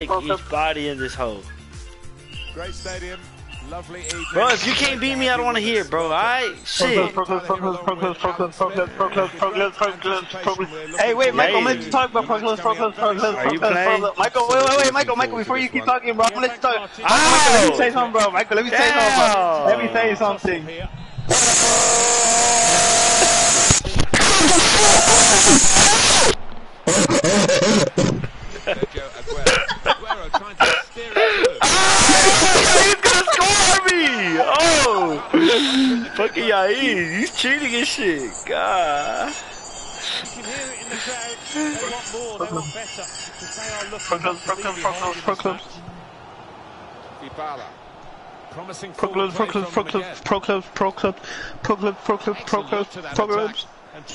each body in this hole. Great stadium, lovely evening. Bro, if you can't beat me, I don't want to hear, bro. Alright? Shit. Hey, wait, Michael, Hey. let's talk about Pro Clubs, Proclus, Pro Clubs, Are you Pro Clubs, playing? Michael, wait, wait, wait, Michael, Michael, before you keep talking, bro, let's talk. Michael, let me say something, bro. Michael, let me say something, bro. Let me say something. Here. Sergio Oh! Fucking Yair, he's cheating and shit. God. You can hear it in the crowd. They want more, they want better. Because they are looking Pro Clubs, Proclus, Pro Clubs, Proclus. Dybala. Promising Pro Clubs, Proclus, Pro Clubs, Proclus, Pro Clubs, Proclus, Pro Clubs, Proclus, Pro Clubs.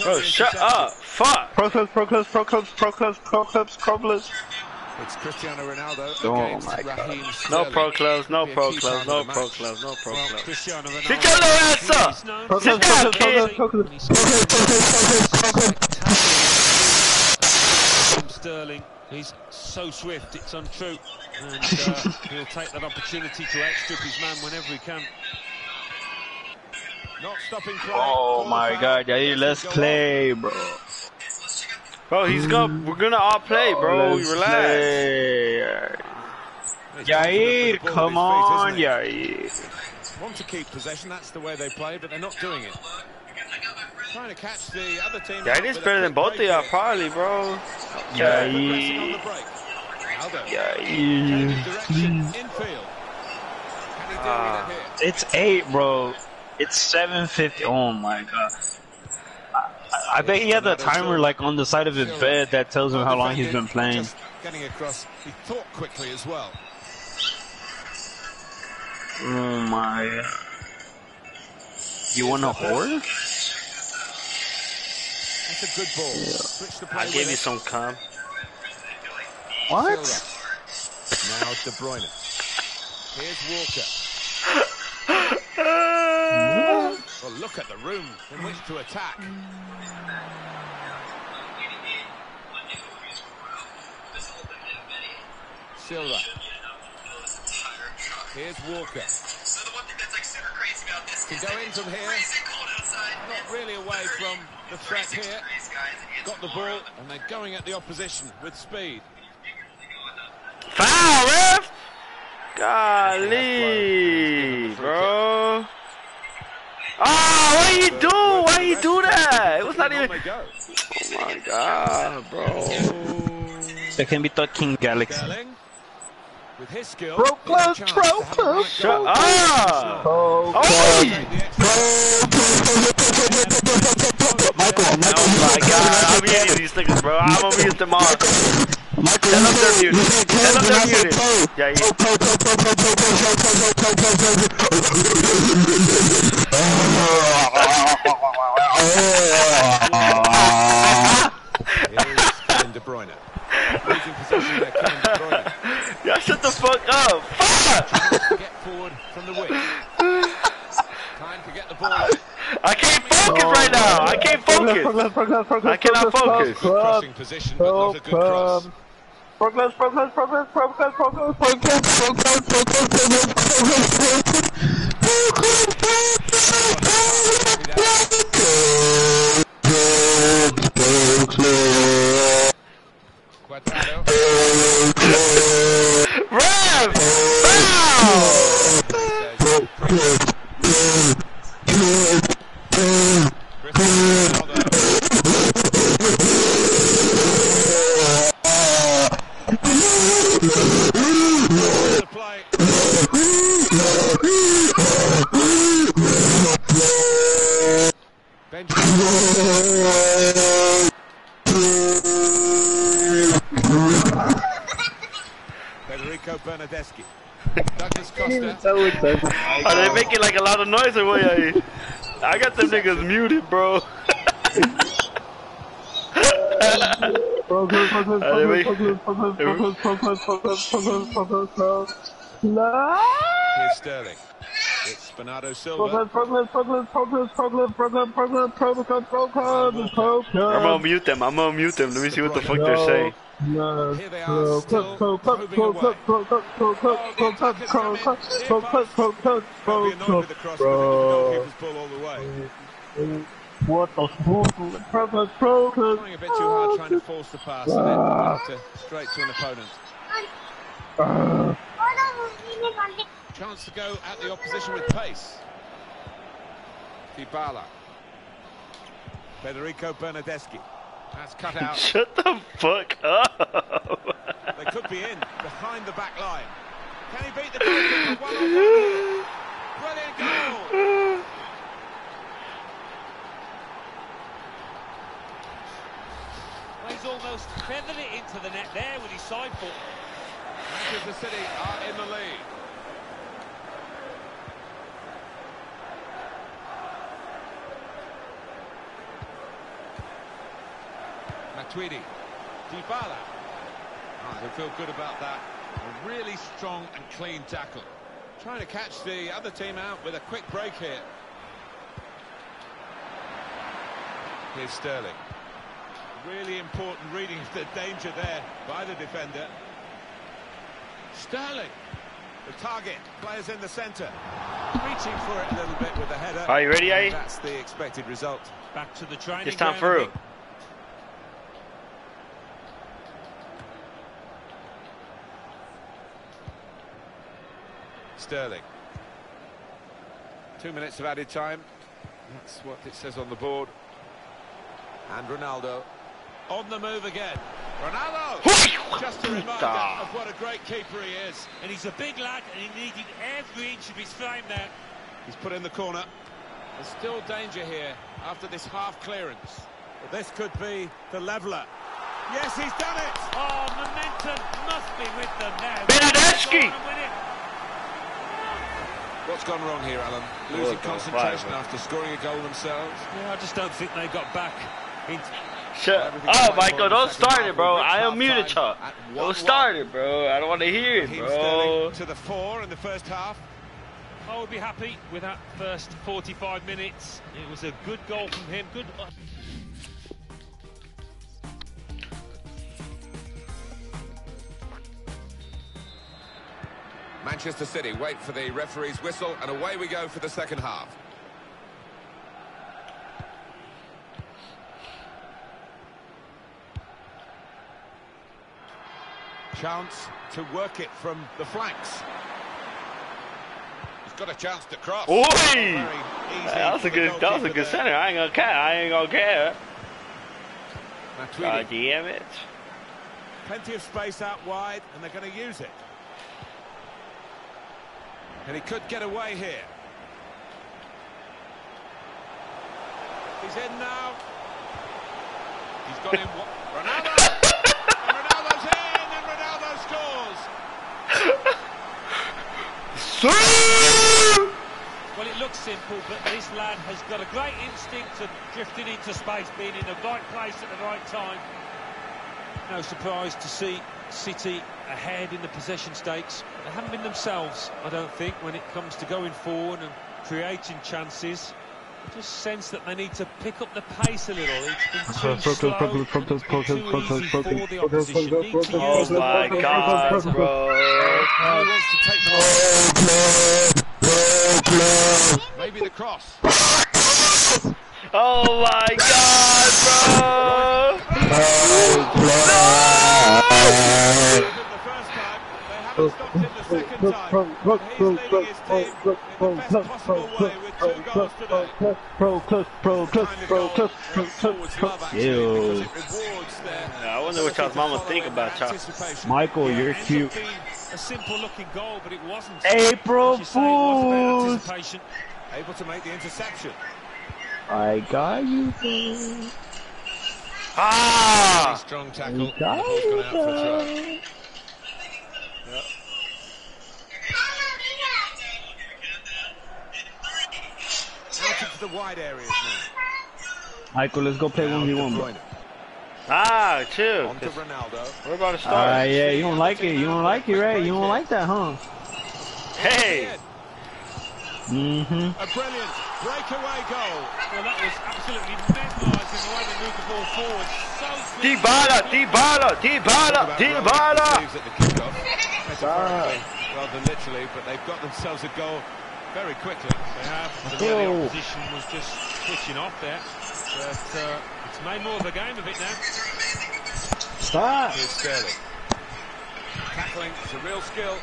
Bro, shut up. Fuck. Pro Clubs, Proclus, Pro Clubs, Proclus, Pro Clubs, Proclus. It's Cristiano Ronaldo oh against my Raheem God. Sterling. No pro clubs. no pro clubs. no pro clubs. no pro clubs. Cristiano Ronaldo. Sit down, kid. Sterling, he's so swift, it's untrue. And uh, he'll take that opportunity to outstrip his man whenever he can. Not stopping play. Oh my God, yeah, let's play, bro. Bro, he's gonna, we're gonna all play, bro. Let's Relax. play. He's confident Yair, with the ball come at on, feet, Yair. Want to keep possession, that's the way they play, but they're not doing it. Trying to catch the other team. Yeah, out he's with a better than both of y'all, probably, bro. Progressing on Yair. the break. Aldo. Yair. Changing direction, infield. Can he deal Ah. with it here? It's eight, bro. It's seven fifty. Oh my god. I, I bet he had a timer like on the side of his bed that tells him how long he's been playing. Just getting across. He thought quickly as well. Oh my. You want a horse? That's a good ball. Switch the play I'll with give you it. some calm. What? Now it's De Bruyne. Here's Walker. Well, look at the room in which to attack. Silva. Here's Walker. So the one thing that's like super crazy about this Can is go in from here. freezing cold outside. Not really away from the threat here. degrees, guys. It's Got the ball, and they're going at the opposition with speed. Foul, ref! Golly, bro. Ah, what you do? Why you do that? It was not even. On they go. Oh my god, bro. They can be talking Galaxy. Sterling. With his skill, Bro, he has a close, chance bro, to have a close. Shut up! Oh, Oh! Take Michael, Oh my god, I'm muting these niggas, bro. I'm gonna mute them all. Michael, Tell them they're muted. Tell them they're muted. Yeah, you. Here's Kevin De Bruyne. Losing possession there, Kevin De Bruyne. Y'all shut the fuck up. Fuck! Get forward from the wing. Time to get the ball. I can't focus right now. I can't focus. I cannot focus. Crossing position, but not a good cross. Progress, progress, progress, progress, progress, progress, progress, Cuadrado. Rev! Foul! Cristiano Ronaldo. The play. Benjamin. Federico Bernardeschi. Douglas Costa. Are they making like a noise or what? yeah? I got them niggas muted, bro. Here's Sterling. It's Bernardo Silva. I'm gonna mute them. I'm gonna mute them. Let me see what the fuck they're saying. Here they are, still moving away. Good tackle to come in. Near post. They'll be annoyed with the cross, but the goalkeeper's ball all the way. What the fuck? Pro Trying a bit too hard, trying to force the pass, and then to, straight to an opponent. Chance to go at the opposition with pace. Dybala. Federico Bernardeschi. That's cut out. Shut the fuck up. They could be in, behind the back line. Can he beat the goalkeeper one on one? Brilliant goal! Well, he's almost feathered it into the net there with his side foot. Manchester City are in the lead. Matuidi. Dybala. Ah, oh, they feel good about that. A really strong and clean tackle. Trying to catch the other team out with a quick break here. Here's Sterling. Really important reading of the danger there by the defender. Sterling. The target. Players in the centre. Reaching for it a little bit with the header. Are you ready, And Aye? That's the expected result. Back to the training It's time ground, for I you. think. Sterling. Two minutes of added time. That's what it says on the board. And Ronaldo on the move again. Ronaldo! Just a reminder of what a great keeper he is. And he's a big lad and he needed every inch of his frame there. He's put in the corner. There's still danger here after this half clearance. But this could be the leveller. Yes, he's done it! Oh, momentum must be with them now. Bernardeschi! Go on and win it. What's gone wrong here, Alan? Losing Well, concentration five, after scoring a goal themselves. Yeah, I just don't think they got back into Shut Oh, my god, for the don't start it, bro. I reached am muted, half-time Don't start it, bro. I don't want to hear it, bro. To the four in the first half. I would be happy with that first 45 minutes. It was a good goal from him. Good. Manchester City wait for the referee's whistle, and away we go for the second half. Chance to work it from the flanks. He's got a chance to cross. Oi! Very easy That was a good. That was a good center. I ain't gonna care. I ain't gonna care. God damn it. Plenty of space out wide, and they're going to use it. And he could get away here. He's in now. He's got in. Ronaldo! and Ronaldo's in, and Ronaldo scores! Well, it looks simple, but this lad has got a great instinct of drifting into space, being in the right place at the right time. No surprise to see City ahead in the possession stakes. They haven't been themselves, I don't think, when it comes to going forward and creating chances. I just sense that they need to pick up the pace a little. It's been too slow and it's too easy for the opposition. Need to Oh my god, bro. He wants to take the ball. Maybe the cross. Oh my god, bro. the Ew. because it rewards their Yeah, I wonder what y'all's mama think about y'all. Michael, you're cute. A simple looking goal, but it wasn't. April you say, it was Fools! Able to make the interception. I got you. Ah! Strong tackle. I got The gone out for a throw. you. Out into the wide areas now. Michael, let's go play 1v1, bro. Ah, chill. On to Ronaldo. We're about to Ah, start. yeah, you don't like it. You don't like it, right? You don't like that, huh? Hey! Mm-hmm. A brilliant breakaway goal. Well, that was absolutely mesmerising in the way they move the ball forward. So Dybala, Dybala, Dybala, Dybala. Leaves at the kickoff, metaphorically rather literally, but they've got themselves a goal very quickly. They have. And the Oh. opposition was just switching off there. But uh, it's made more of a game of it now. Stop. Here's Sterling. Tackling is a real skill.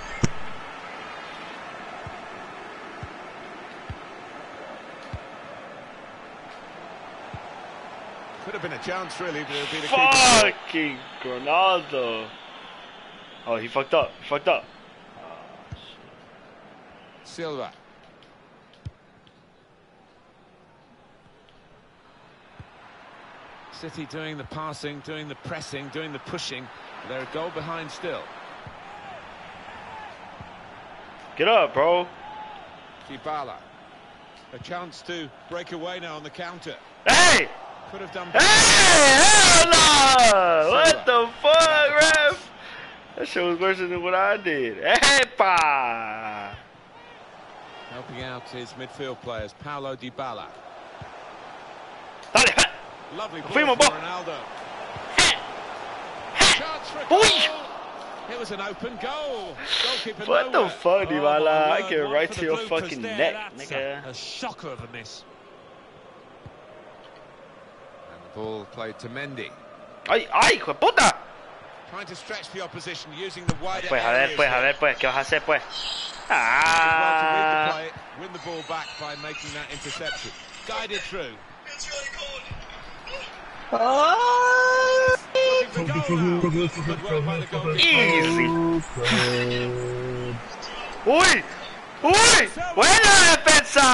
Could have been a chance, really, but it would have been a keeper. Fucking Ronaldo. Oh, he fucked up. He fucked up. Silva. City doing the passing, doing the pressing, doing the pushing. They're a goal behind still. Get up, bro. Dybala. A chance to break away now on the counter. Hey! Could have done Hey! Hell no! What the fuck, ref? That shit was worse than what I did. Epa! Helping out his midfield players, Paulo Dybala. Dale, hey! Lovely ball Fuimos, for bo. Ronaldo. Chance for goal. Boy! It was an open goal. Goalkeeper What the fuck, Oh, Dybala? my I word, get right to your fucking there. neck, nigga. A, a shocker of a miss. And the ball played to Mendy. Ay, ay, hijo de puta! Trying to stretch the opposition using the wider Pues, a ver, pues, a ver, pues, ¿qué vas a hacer, pues? To Ah! win the ball back by making that interception. Guided through. It's really cold. Looking for goal now. Good work by the goalkeeper. Easy! ¡Uy! ¡Uy! ¡Buena defensa!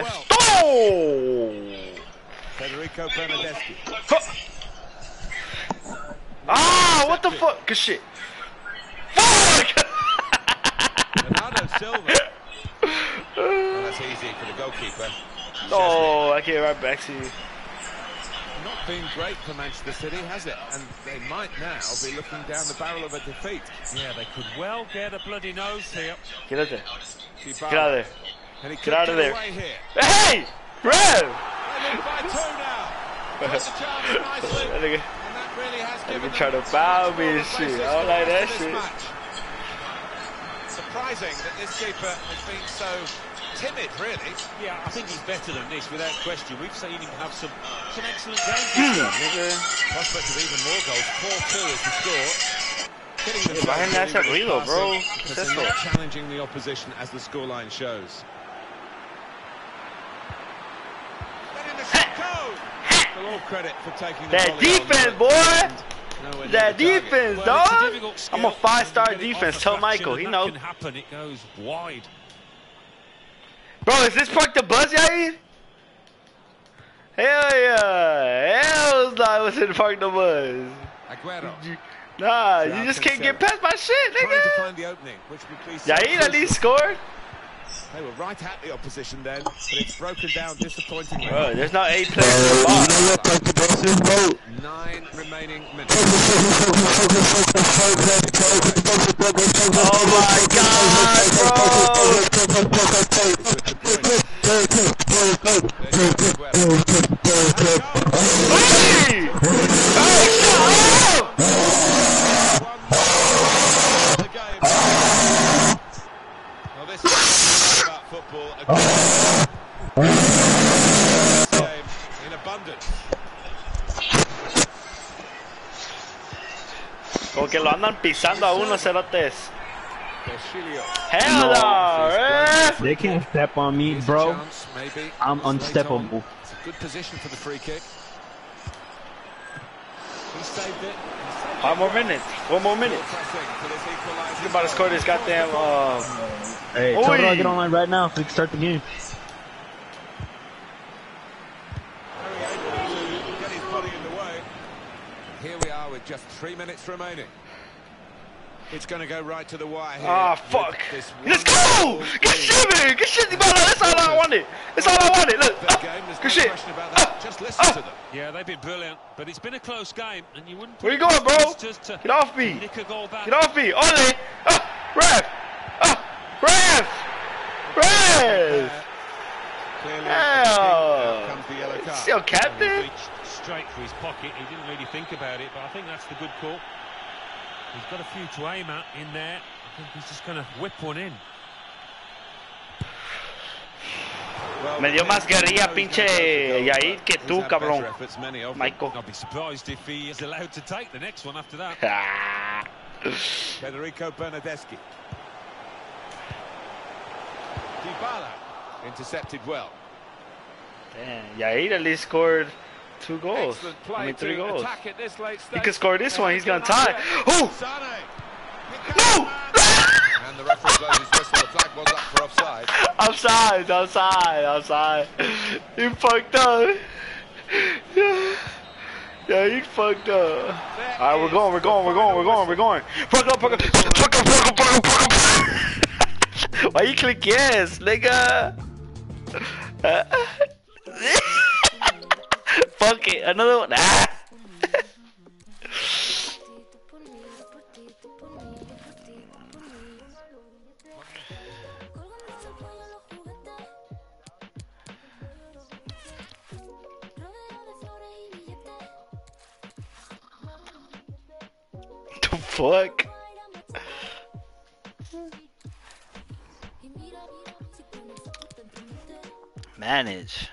¡Esto! Federico Bernardeschi. Ah, what the fuck? Good shit. Fuck! Bernardo Silva. Well, that's easy for the goalkeeper. no, I can't right back to you. Not been great for Manchester City, has it? And they might now be looking down the barrel of a defeat. Yeah, they could well get a bloody nose here. Get out there. Get out of there. And he could Get out of there. Hey! Rev! They lead by two now. Took the chance nicely. That nigga. And that really has That given nigga try to so foul me and shit. basis I don't like that shit. Surprising that this keeper has been so timid, really. Yeah, I think he's better than this, without question. We've seen him have some, some excellent games. Prospect of even more goals. 4-2 is the score. Hitting the Bájenle a ese bro. ¿Qué es Because eso? they're not challenging the opposition as the scoreline shows. Letting the shot go. Well, all credit for taking the That defense, boy! That defense, Well, dog! difficult skill, I'm a five-star and you get it defense. Tell Michael, he and know. That can happen. It goes wide. Bro, is this Park the Bus, Yair? Hell yeah! Hell no, it's in Park the Bus. Aguero Nah, you just can't get past my shit, trying to nigga. find the opening, which would be Yair at least scored. They were right at the opposition then, but it's broken down disappointingly. Bro, there's not eight players in the box. Nine remaining minutes. Oh my god, bro! Hey! Oh, shut up! The game. Well, this is about football. A game in abundance. Como que lo andan pisando a uno, cerotes. Hell no, eh? They can't step on me, bro. I'm unsteppable. on. It's a good position for the free kick. He saved it. Five more minutes. One more minute. Pressing for this equaliser. He's about to score this goddamn, um... Hey, tell her I get online right now so we can start the game. Very able to get his body in the way. Here we are with just three minutes remaining. It's going to go right to the wire here. Ah, with fuck. Let's go! wonderful Good shit, man! Good shit, Dybala! That's all I wanted! That's all I wanted! Look! Big Ah, good no shit! about that. Ah, Just listen ah. to them. Yeah, they've been brilliant, but it's been a close game, and you wouldn't. Where you going, bro? past Just to Get off me! Nick a goal back. Get off me! Ole! Ah! Ref! Ah! Ref! Ref! Clearly, Hell. out comes the yellow card. your captain. Straight for his pocket. He didn't really think about it, but I think that's the good call. He's got a few to aim at in there. I think he's just going to whip one in. Me dio más guerrilla, pinche gonna Yair, que tú, cabrón. efforts, many of them. Michael. I'll be surprised if he is allowed to take the next one after that. Ah. Federico Bernardeschi. Dybala intercepted well. Damn, Yair at least scored two goals. I mean, three goals. He could score this one. He's gonna tie. Oh! Sane. No! And the referee blows his whistle. The flag was up for offside. Outside, outside, outside. He fucked up. Yeah, yeah he fucked up. Alright, we're going, we're going, we're going, we're going, we're going. Fuck up, fuck up, fuck up, fuck up, fuck up, fuck up. Why you click yes, nigga? Fuck it, another one. Ah. the fuck? Manage.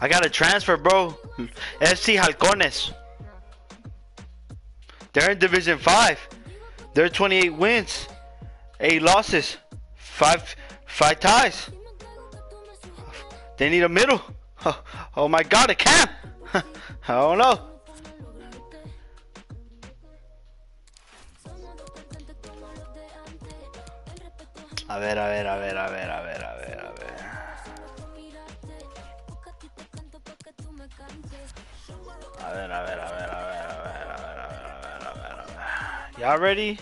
I got a transfer, bro. FC Halcones. They're in Division 5. They're 28 wins, 8 losses, 5 5 ties. They need a middle. Oh, oh my god, a cam. I don't know. A ver, a ver, a ver, a ver, a ver, a ver, a ver. Ver, a ver, a ver, a ver, a ver, a ver, a ver, a ver, a ver. Y'all ready?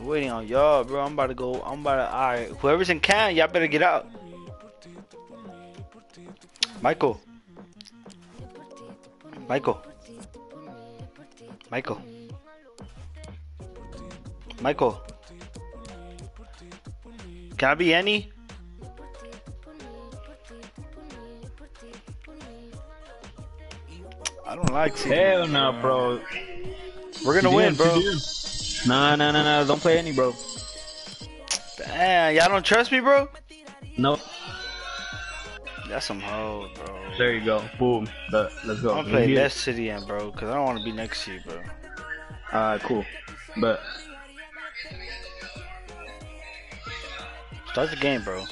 Waiting on y'all, bro. I'm about to go. I'm about to. Alright, whoever's in can, y'all better get out. Michael. Michael. Michael. Michael. Can I be any? I don't like seeing Hell no, bro. We're gonna win, bro. Nah, nah, nah, nah. Don't play any, bro. Damn, y'all don't trust me, bro? Nope. That's some hoes, bro. There you go. Boom. But let's go. I'm gonna play Here. Best City in, bro, because I don't want to be next to you, bro. Alright, cool. But Start the game, bro.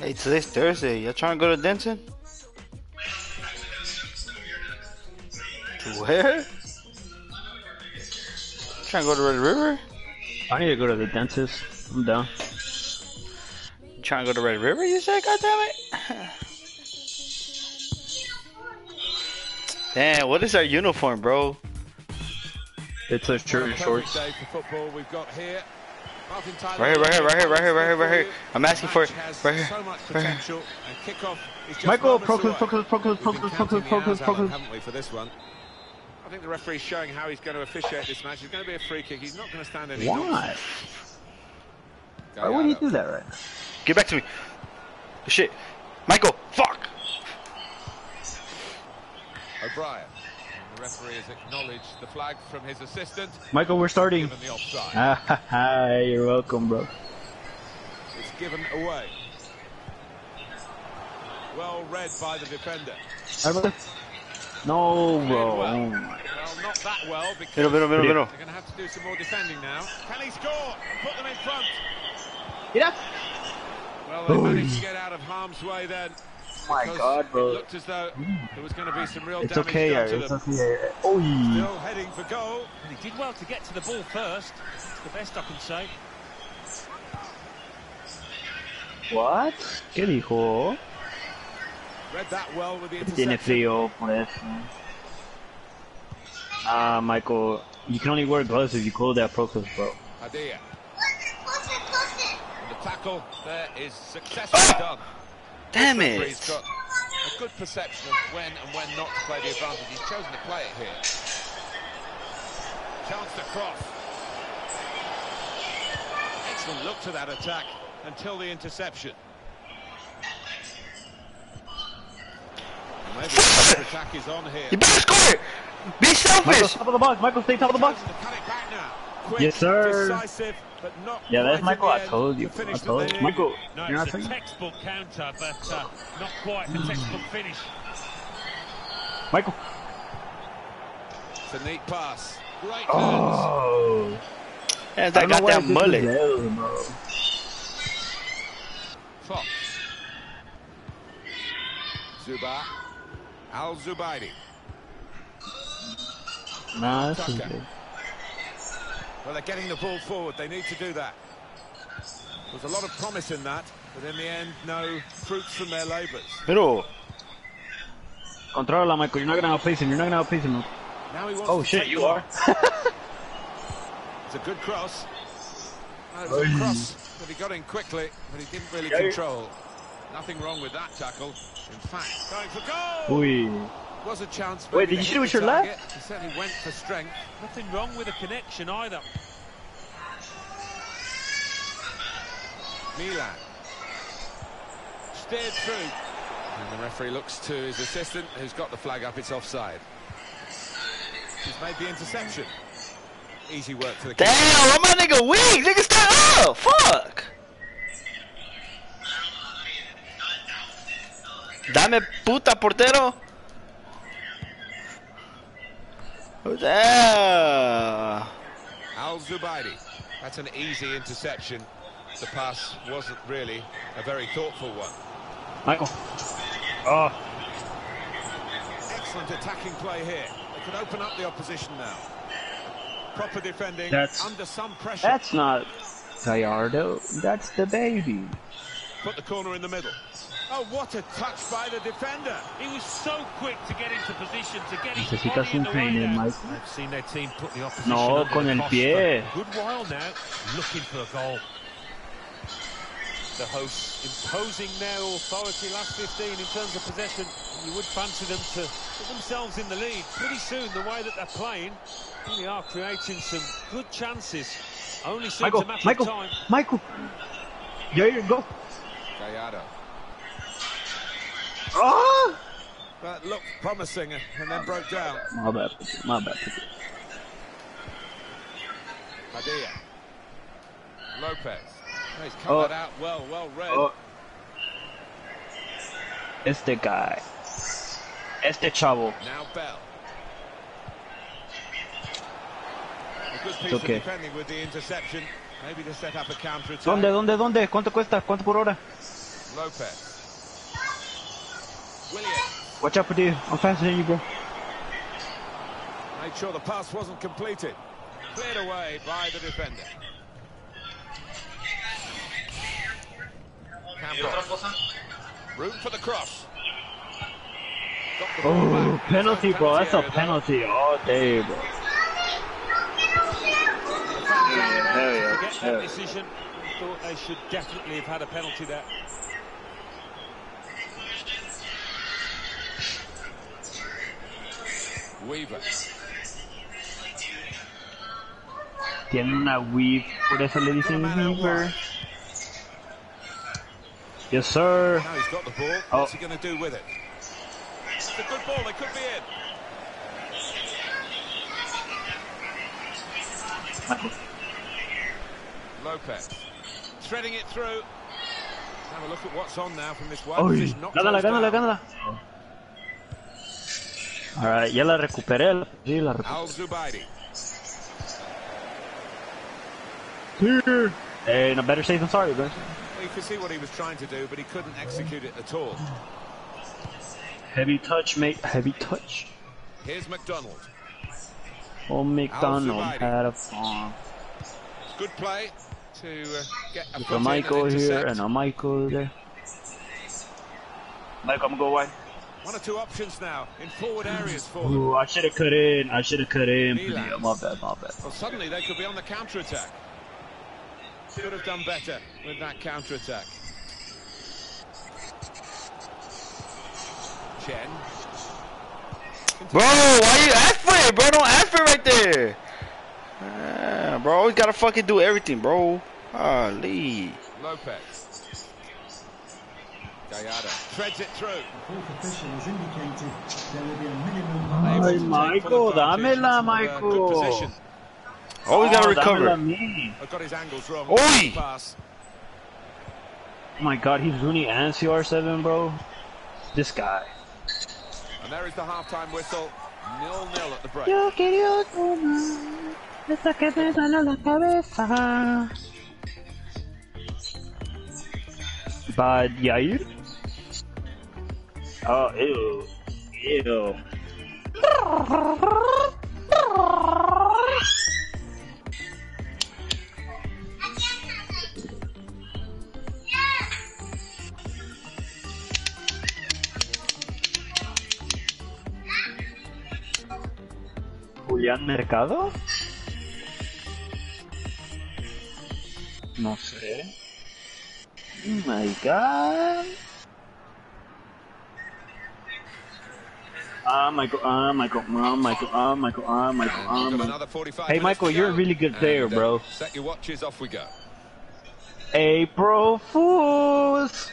Hey, today's Thursday. Y'all trying to go to Denton? To where? Trying to go to Red River? I need to go to the dentist. I'm down. You trying to go to Red River? You said, goddammit? Damn, it. Damn, what is our uniform, bro? It's a shirt and shorts. day for football we've got here. Martin Tyler Right here, right here, right here, right here, right here, right here. I'm asking for it. The match has Right here, right here. potential, and kickoff is just Michael, moments Pro Clubs, away. Pro Clubs, Proclus, We've been Pro Clubs, counting Pro Clubs, the hours, Pro Clubs, Alan, Pro Clubs. haven't we, for this one? I think the referee's showing how he's going to officiate this match. It's going to be a free kick. He's not going to stand any Why? nonsense. Why would he do that right? Get back to me. Shit. Michael, fuck. O'Brien. And the referee has acknowledged the flag from his assistant, Michael, we're starting. given the offside. Ah, ha, ha, you're welcome, bro. It's given away. Well read by the defender. Alright, brother. No, bro. Well. Oh my. Well, not that well because Middle, middle, middle, middle. they're going to have to do some more defending now. Can he score and put them in front? Get up. Well, they managed to get out of harm's way then. My God, bro. It looked as though there was going to be some real It's damage okay, done to it's them. okay. Oh, Still heading for goal. And he did well to get to the ball first. That's the best I can say. what? ¿Qué dijo? Read that well with the Tiene interception. frío por eso. Ah, Michael, you can only wear gloves if you go that process, bro. Padilla. And the tackle there is successfully done. Damn Referee's it! got a good perception of when and when not to play the advantage. He's chosen to play it here. Chance to cross. Excellent look to that attack until the interception. Maybe the counter-attack is on here. You better score it! Be Michael, selfish! top of the box. Michael, stay top of the box. Chosen to cut it back now. Quick, Yes, sir. Decisive, but not Yeah, that's quite in Michael. I told you. to I told you. needed. Michael, No, you're not it's a saying. textbook counter, but uh, not quite the textbook finish. Michael. It's a neat pass. Great hands. Oh. That's I that don't know why I goddamn mullet. this. Fox. Zuba. Al Zubaidi. Nah, this is good. Well, they're getting the ball forward. They need to do that. There's a lot of promise in that, but in the end, no fruits from their labours. Pero, Controla, Michael. You're not gonna outpace him. You're not gonna outpace him. Now he wants Oh shit, you are. It's a good cross. No, it was a cross that he got in quickly, but he didn't really Yeah. control. Nothing wrong with that tackle. In fact, going for goal. Uy. Was a chance. Wait, did you to shoot with your target. left? He certainly went for strength. Nothing wrong with a connection either. Milan. Steered through. And the referee looks to his assistant, who's got the flag up, it's offside. He's made the interception. Easy work for the damn, keeper. why my nigga weak? Nigga, stand up! Fuck! Dame puta portero. Damn. Al Zubaidi. That's an easy interception. The pass wasn't really a very thoughtful one. Michael. Oh. Excellent attacking play here. They could open up the opposition now. Proper defending That's- under some pressure. That's not Gallardo. That's the baby. Put the corner in the middle. Oh, what a touch by the defender. He was so quick to get into position, to get his Necesitas body in un the way peine, there. I've seen their team put the opposition No, under con the el cosh pie. good while now, looking for a goal. The hosts imposing their authority last 15 in terms of possession. You would fancy them to put themselves in the lead pretty soon. The way that they're playing, they are creating some good chances. Only seems Michael. a matter Michael. of time. Michael. Jair, go. Gallardo. Ah! Oh! But looked promising and then broke down. My bad. My bad. Padilla. Lopez. Oh, he's cut Oh. that out well, well read. Oh. Este guy. Este chavo. Now Bell. A good piece okay. of defending with the interception. Maybe to set up a counter attack. ¿Dónde, dónde, dónde? ¿Cuánto cuesta? ¿Cuánto por hora? Lopez. Watch out for you. I'm faster than you, bro. Made sure the pass wasn't completed. Cleared away by the defender. Room for the cross. The Oh, penalty, bro. That's a penalty all day, bro. Hell yeah, hell that yeah. decision. Thought they should definitely have had a penalty there. Weaver. Tiene una weave, por eso le dicen weaver. Yes, sir. Now he's got the ball. Oh. What's he going to do with it? It's a good ball. Could be in. Lopez. Threading it through. Have a look at what's on now from this wide Uy, position. Not gánala, gánala, gánala. Alright, ya la recuperé. la- Sí, la recuperé. Al Zubaidi. Hey, no better safe than sorry, bro. Well, you can see what he was trying to do, but he couldn't execute it at all. Heavy touch, mate. Heavy touch. Here's McDonald. Oh, McDonald had a farm. Good play to uh, get a With foot a Michael here and a Michael there. Mike, I'm gonna go wide. One or two options now in forward areas for them. Ooh, I should have cut in. I should have cut in. Milan. Yeah, my bad, my bad. Well, suddenly they could be on the counter attack. Could have done better with that counter attack. Chen. Bro, why you ask for it, bro? Don't ask for it right there. Ah, bro, always gotta fucking do everything, bro. Holy. Lopez. Gallardo threads it through. Fourth official has indicated there will be a minimum Able Ay, Michael, advantage dámela, of, uh, Michael. Good position. Always gotta Oh, dámela a recover. mí. I've got his angles wrong. Oi! Oh my god, he's Rooney and CR7, bro. This guy. And there is the half-time whistle. Nil-nil at the break. Yo quería tomar esa que me duele la cabeza. By Yair? Oh, ew. Ew. Julián Mercado? No sé. Oh my god. Ah, Michael, ah, Michael, ah, Michael, ah, Michael, ah, Michael, ah, We've Michael. another 45 Hey, Michael, you're a really good player, And, uh, bro. Set your watches, off we go. April Fools!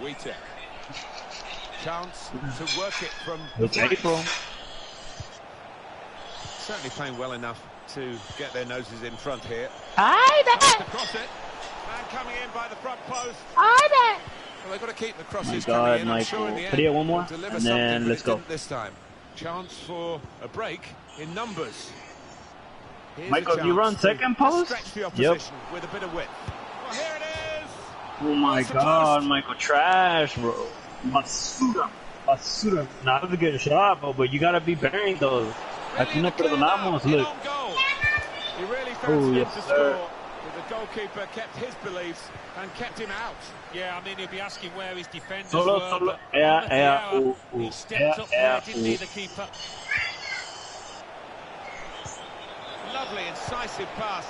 Wheatek. Chance to work it from It's. April. Certainly playing well enough to get their noses in front here. I Chance bet! to cross it. Man coming in by the front post. I bet! Well, they've got to keep the crosses My coming God, in. I'm sure in Michael. the end Could he have one more? And then let's go. This time. Chance for a break in numbers. Here's Michael, you run second post? Yep. with a bit of width. Well, here it is. Oh my That's god. Michael, trash, bro. Basura. Basura. Not a good shot, bro, but you gotta be bearing those. Aquí no perdonamos, look. He really Oh, yes, sir. score. But the goalkeeper kept his beliefs and kept him out. Yeah, I mean, he'll be asking where his defenders Solo, were, solo. but Yeah, on yeah, hour, ooh, he stepped Yeah, up there, yeah, didn't he, ooh. the keeper? Lovely, incisive pass.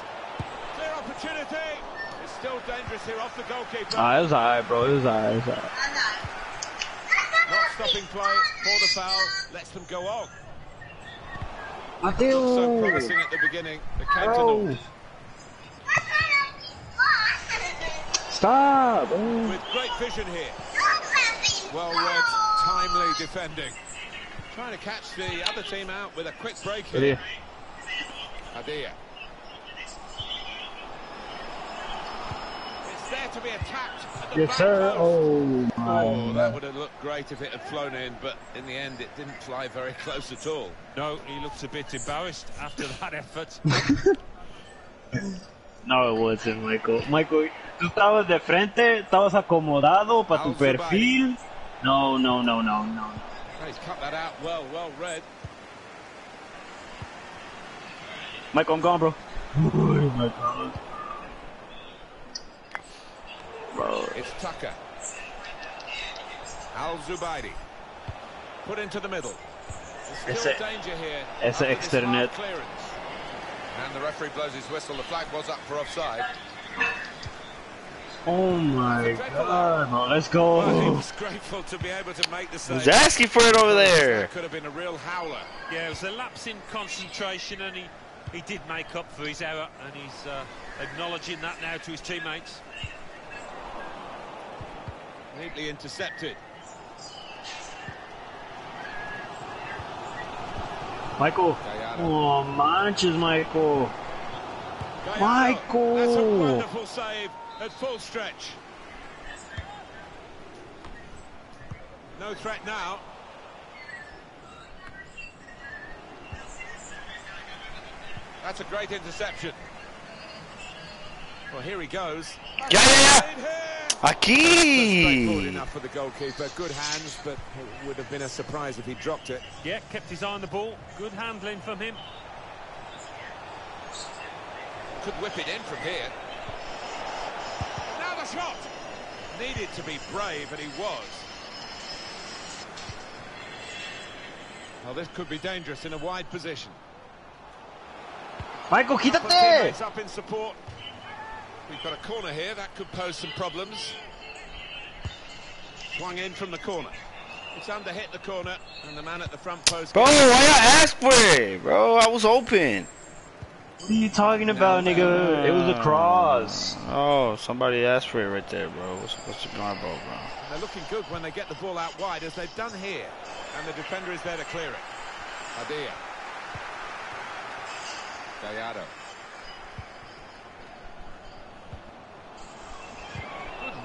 Clear opportunity. It's still dangerous here off the goalkeeper. Ah, it was alright, bro. It was alright. It was alright. Not stopping play for the foul. Lets them go on. I So Mateo! promising at the beginning. The counter Bro! north. Stop! Oh. with great vision here. Well read, timely defending. Trying to catch the other team out with a quick break Ready? here. Adia. It's there to be attacked at the Yes, sir. post. Oh, Oh, that would have looked great if it had flown in, but in the end it didn't fly very close at all. No, he looks a bit embarrassed after that effort. No, it wasn't, Michael. Michael, tú estabas de frente, estabas acomodado para tu perfil. No, no, no, no, no. He's cut that out well, well read. Michael, I'm gone, bro. Oh my god. Bro. It's Tucker. Al Zubaydi. Put into the middle. There's still Ese- danger here. ese externet. clearance. And the referee blows his whistle. The flag was up for offside. Oh my god, bro. Let's Well, he go. was grateful to be able to make the save. Who's asking for it over there? That could have been a real howler. Yeah, it was a lapse in concentration, and he, he did make up for his error, and he's uh, acknowledging that now to his teammates. Neatly intercepted. Michael. Gallardo. Oh, manches, Michael. Gallardo. Michael. That's a wonderful save at full stretch. No threat now. That's a great interception. Well, here he goes. Yeah, yeah, yeah. Played here. Enough for the goalkeeper. Good hands, but it would have been a surprise if he dropped it. Yeah, kept his eye on the ball. Good handling from him. Could whip it in from here. Now the shot! Needed to be brave, and he was. Well, this could be dangerous in a wide position. Michael, Put quítate! teammates up in support. We've got a corner here, that could pose some problems. Swung in from the corner. It's under hit the corner, and the man at the front post. Bro, why y'all ask for it? Bro, I was open. What are you talking about, nigga? It was a cross. Oh, somebody asked for it right there, bro. What's, what's the garbo, bro? And they're looking good when they get the ball out wide, as they've done here. And the defender is there to clear it. Adia. Gallardo.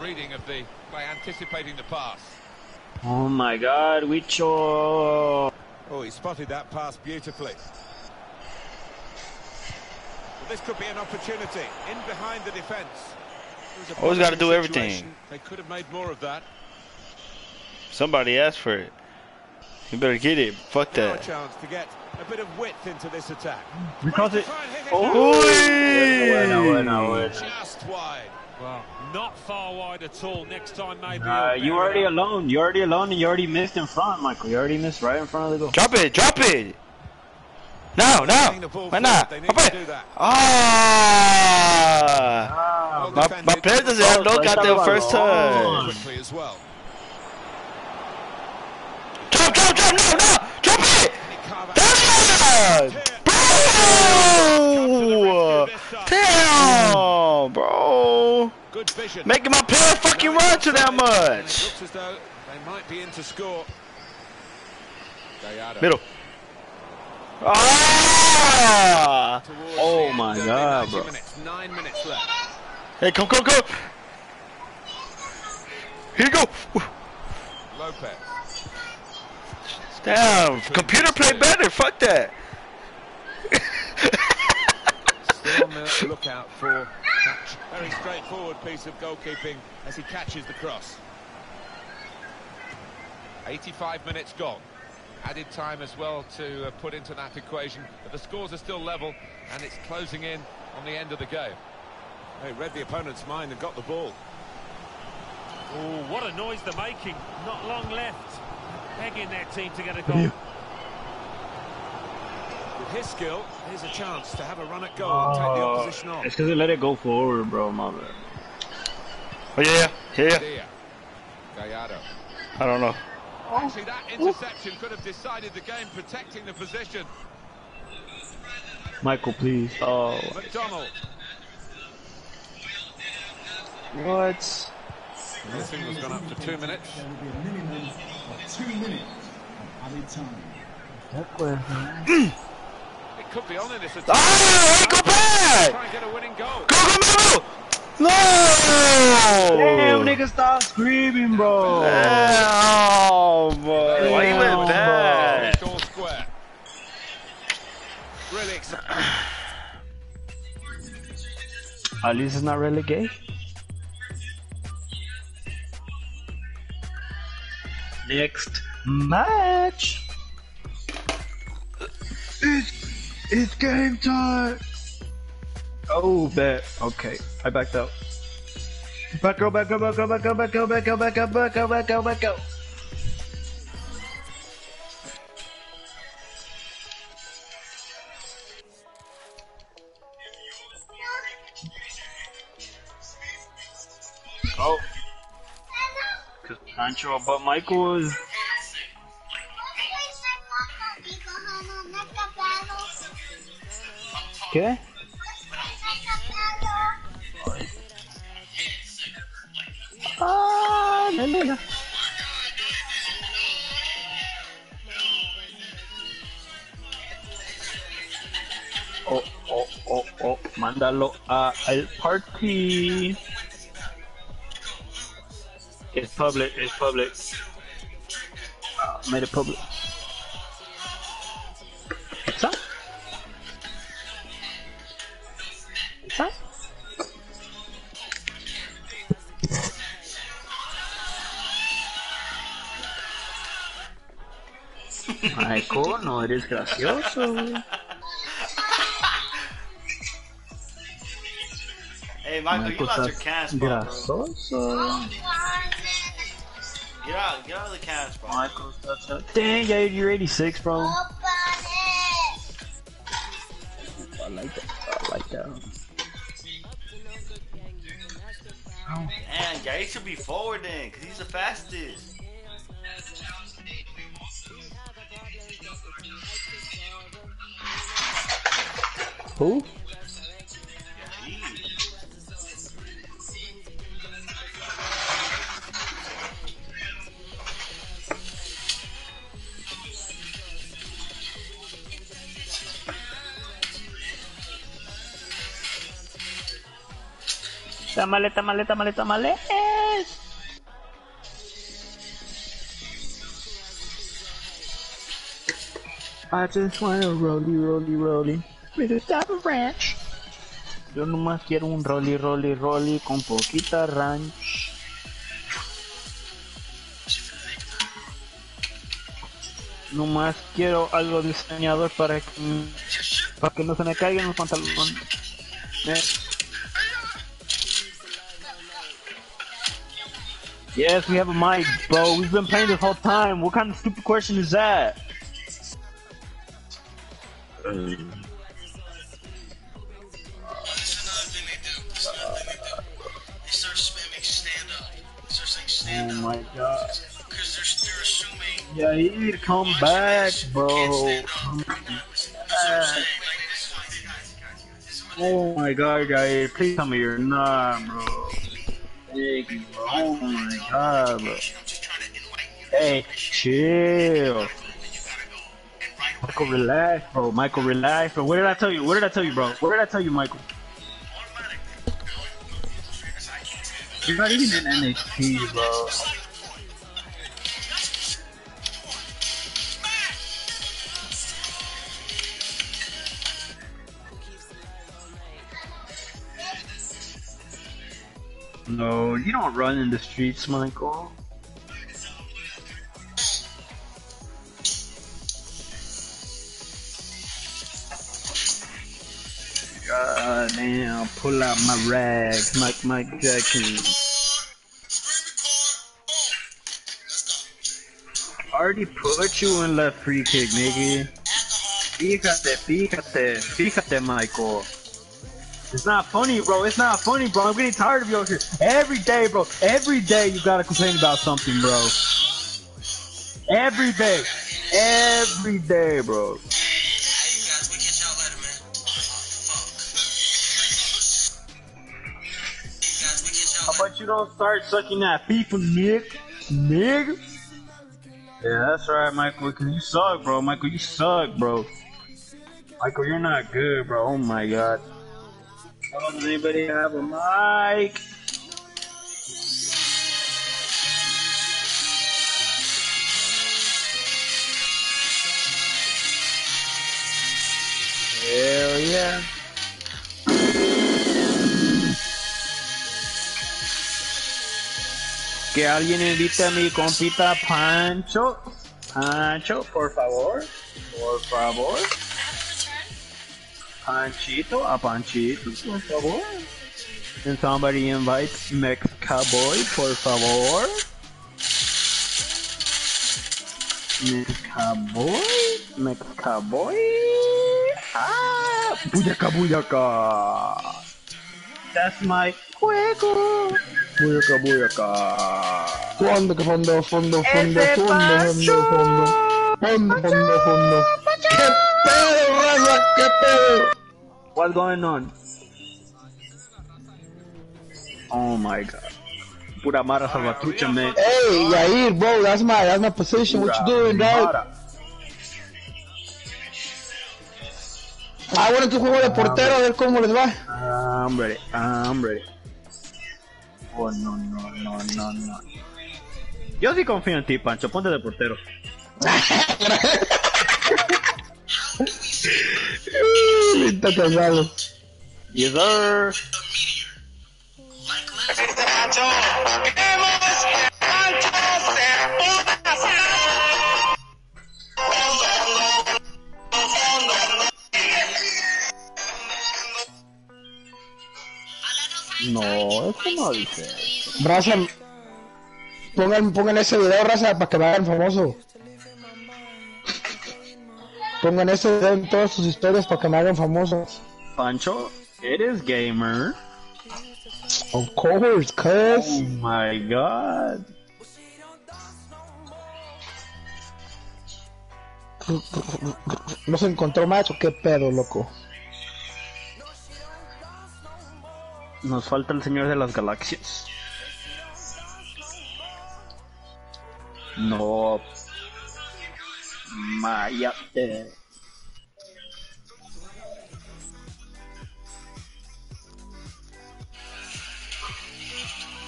Reading of the by anticipating the pass. Oh my god, Wicho. Oh, he spotted that pass beautifully. Well, this could be an opportunity in behind the defence. It was a Always gotta do everything. They could have made more of that. Somebody asked for it. You better get it. Fuck Now a that. chance to get a bit of width into this attack. Because it. Try and hit it Oh! Oi! Bueno, bueno, bueno. Just wide. Well, not far wide at all. Next time, maybe. Uh, you bear already it alone. You already alone, and you already missed in front, Michael. You already missed right in front of the goal. Drop it, drop it. No, no! the now. ball Why not? forward, They need to do that. Ah! My, my defended. player doesn't have no Oh, goddamn first balón. touch. Quickly as well. Drop, drop, drop, no, no! Drop it! Can Damn! Bro! Making my player fucking run to that much. as though they might be in to score. Middle. Ah! Oh my God, bro. Nine minutes left. Hey, come, come, come! Here you go! Lopez. Damn, computer play better. Fuck that. Still on the lookout for that very straightforward piece of goalkeeping as he catches the cross. 85 minutes gone. Added time as well to uh, put into that equation. But the scores are still level and it's closing in on the end of the game. They read the opponent's mind and got the ball. Oh, what a noise they're making. Not long left. Begging their team to get a goal. With his skill, here's a chance to have a run at goal and take the Oh, opposition on. it's because they let it go forward, bro, my bad. Oh yeah, yeah, yeah. Dia. Gallardo. I don't know. Actually, that interception could have decided the game, protecting the position. Michael, please. Oh, McDonald. what? This thing was gone up to two minutes. There will be a minimum of two minutes of added time. It could be on in this attack. Ah, hey, go back! Try and get a winning goal. Go, go, go! No! Damn, nigga, stop screaming, bro. Damn, boy. Why you went back? It's square. Really exciting. At least it's not relegation. Next match. It's, it's game time. Oh, bet. Okay, I backed out. Back up, back up, back up, back up, back up, back up, back up, back up, back up, back up. Oh. Because Pancho, but Michael was. ¿Qué? Ah, nena. Oh, oh, oh, oh, mándalo a el party. It's public, it's public. Ah, made it public. Michael, no eres gracioso. Hey, Michael, you lost your can bro. grasoso. Get out, get out of the can spot. Michael, estás... Dang, yeah, you're 86, bro. I like that. I like that. Oh. Man, Gary should be forward then, cause he's the fastest. Who? Tamale, tamale, tamale, tamale. I just wanna rolly, rolly, rolly with a top of ranch. Yo nomás quiero un rolly, rolly, rolly con poquita ranch. Nomás quiero algo diseñador para que, para que no se me caigan los pantalones. Eh. Yes, we have a mic, bro. We've been playing this whole time. What kind of stupid question is that? This Oh my god. Because they're, they're assuming. Yair, come back, bro. Can't stand up. That's what I'm saying. Like, this, guys, guys, guys, this is what Oh my god, Yair, please tell me you're not, bro. Thank you, bro. Oh my god, bro. I'm just trying to enlighten you. Hey, chill. Michael, relax, bro. Michael, relax, bro. What did I tell you? What did I tell you, bro? What did I tell you, Michael? Not even in NXT, bro. No, you don't run in the streets, Michael. Pull out my rags, Mike Mike Jackson. Already put you in left free kick, nigga. Fíjate, fíjate, fíjate, Michael. It's not funny, bro. It's not funny, bro. I'm getting tired of your shit. Every day, bro. Every day you gotta complain about something, bro. Every day. Every day, bro. How about you don't start sucking that FIFA, Nick? Nigga? Yeah, that's right, Michael, because you suck, bro. Michael, you suck, bro. Michael, you're not good, bro. Oh my god. Oh, does anybody have a mic? Hell yeah. Que alguien invite a mi compita Pancho. Pancho, por favor. Por favor. Panchito, a Panchito, por favor. Can somebody invite Mex Cowboy, por favor? Mex Cowboy, Mex Cowboy. Ah, buyaka, buyaka. That's my juego. Buyaka, buyaka. Fondo, que fondo, fondo, fondo, fondo, fondo, fondo. Fondo, fondo, fondo. ¿Qué pedo, raza? ¿Qué pedo? What's going on? Oh my god. Pura Mara Salvatrucha, man. Hey, Yair, bro, that's my, that's my position. What you doing, dog? Ah, bueno, tu juego de portero, a ver cómo les va. I'm ready. No, no, no, no, no. Yo sí confío en ti, Pancho. Ponte de portero. Está casado. Yes, sir. No, eso no dice. Raza, pongan, pongan ese video, raza, para que me hagan famoso. Pongan ese video en todas sus historias para que me hagan famoso. Pancho, eres gamer. Of course, Oh cuz. my god. ¿No se encontró macho? ¿Qué pedo, loco? Nos falta el señor de las galaxias. No. Mayate.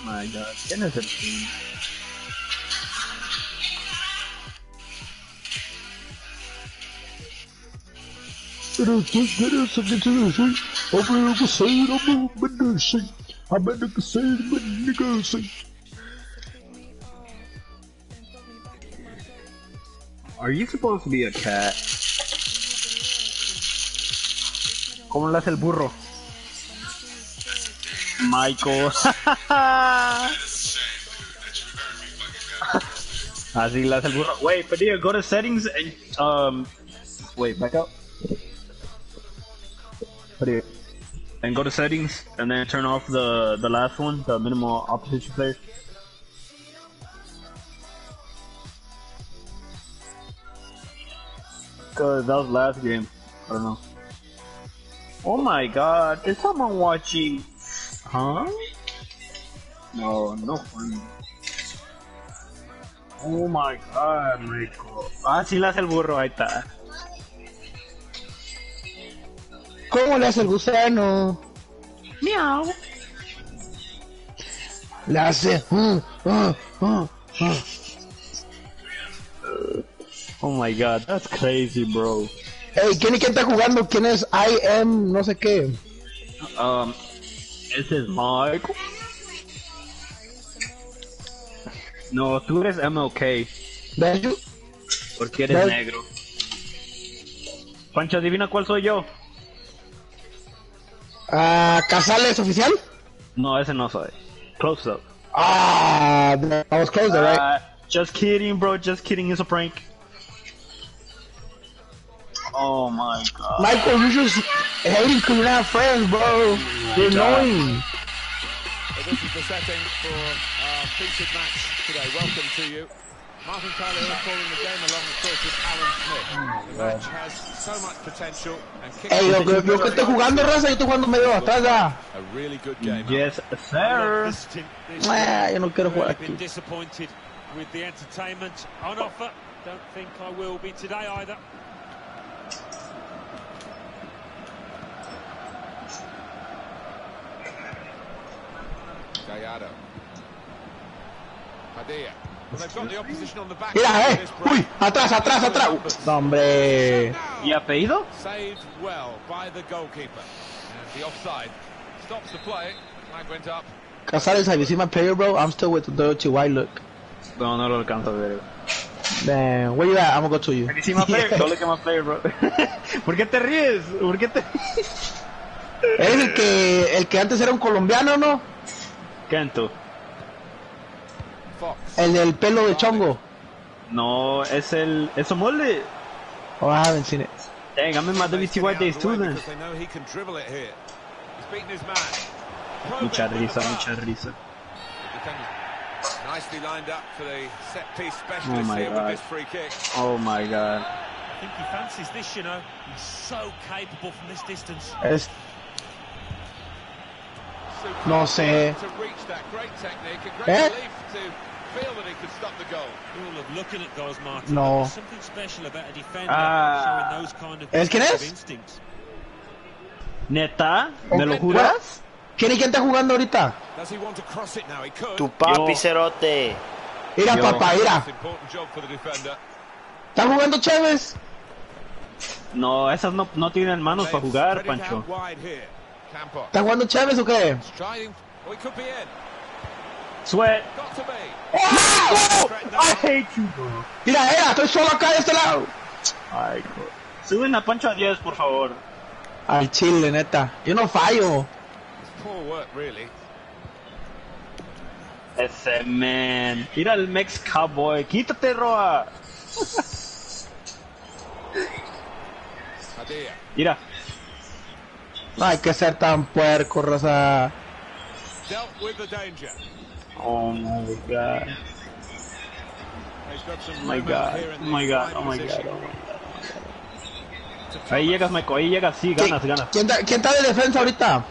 My god, ¿quién es el Are you supposed to be a cat? ¿Cómo le hace el burro? Michael. Así le hace el burro. Wait, Padilla, go to settings and um. Wait, back up. Padilla. And go to settings and then turn off the the last one, the minimal opposition player. Cause that was last game. I don't know. Oh my god, is someone watching? Huh? No, no fun. Oh my god, Rico. Ah, sí le el burro, ahí está. ¿Cómo le hace el gusano? Miau. Le hace. uh, uh, uh, uh. Oh my god, that's crazy, bro. Ey, ¿quién y quién está jugando? ¿Quién es I am no sé qué? Um, ese es Michael. No, tú eres MLK, ¿Ves you? porque eres Ves- negro. Pancho, adivina cuál soy yo. Ah, ¿Casales oficial? No, ese no soy. Close up. Ah, I was close there, right? Uh, just kidding, bro. Just kidding. It's a prank. Oh my god. Michael, you're just hating because you're not friends, bro. You're annoying. Well, this is the setting for our featured match today. Welcome to you. Martin Tyler here calling the game along the course with Alan Smith. The match has so much potential and kicks Ey, lo que, lo que estoy jugando, raza, yo estoy jugando medio atrás ya. a really good game. Yes, sir. This Ah, yo no quiero jugar aquí. disappointed with the entertainment on offer. Don't think I will be today either. Gallardo. Padilla. Well, they've got the opposition on the back. Mira, eh. Uy, atrás, atrás, atrás. No, hombre. ¿Y apellido? Saved well by the goalkeeper. And the offside stops the play. Flag went up. Casales, have you seen my player, bro? I'm still with the dirty white look. No, no lo alcanzo a ver. Damn, where you at? I'm gonna go to you. Have you seen my player? Go look at my player, bro. ¿Por qué te ríes? ¿Por qué te Eres el que, el que antes era un colombiano, ¿no? Canto. El del pelo de chongo. No, es el... ¿Eso molde? Oh, I haven't seen it. Dang, I'm in my WC White Days too then. Because they know he can dribble it here. He's beaten his man. Mucha with risa, mucha risa. Nicely lined up for the set piece Oh specialist my here with God. this free kick. Oh my god. I think he fancies this, you know. He's so capable from this distance. Es, No sé. To reach that great technique, a great Eh? No. ¿Es quién es? ¿Neta? ¿Me lo juras? ¿Quién y quién está jugando ahorita? Tu papi, cerote. Mira, papá, mira. ¿Está jugando Chávez? No, esas no, no tienen manos para jugar, Pancho. ¿Está jugando Chávez o qué? Sweat. Got to be. ¡Oh! I hate you, bro. Mira, era, estoy solo acá de este lado. Ay, bro. Suben a Pancho a 10, por favor. Al chile, neta. Yo no fallo. It's poor work, really. Ese man. Mira el Mex Cowboy. Quítate, Roa. Mira. No hay que ser tan puerco, Rosa. Dealt with the danger. Oh my god. He's got some Oh my room out god. here in Oh the my god. wide Oh my god. position. Oh my god. To Ahí Thomas. llegas, Michael. Ahí llegas. Sí, ¿Qui- ganas, ganas. ¿Quién, está- quién está de defensa ahorita?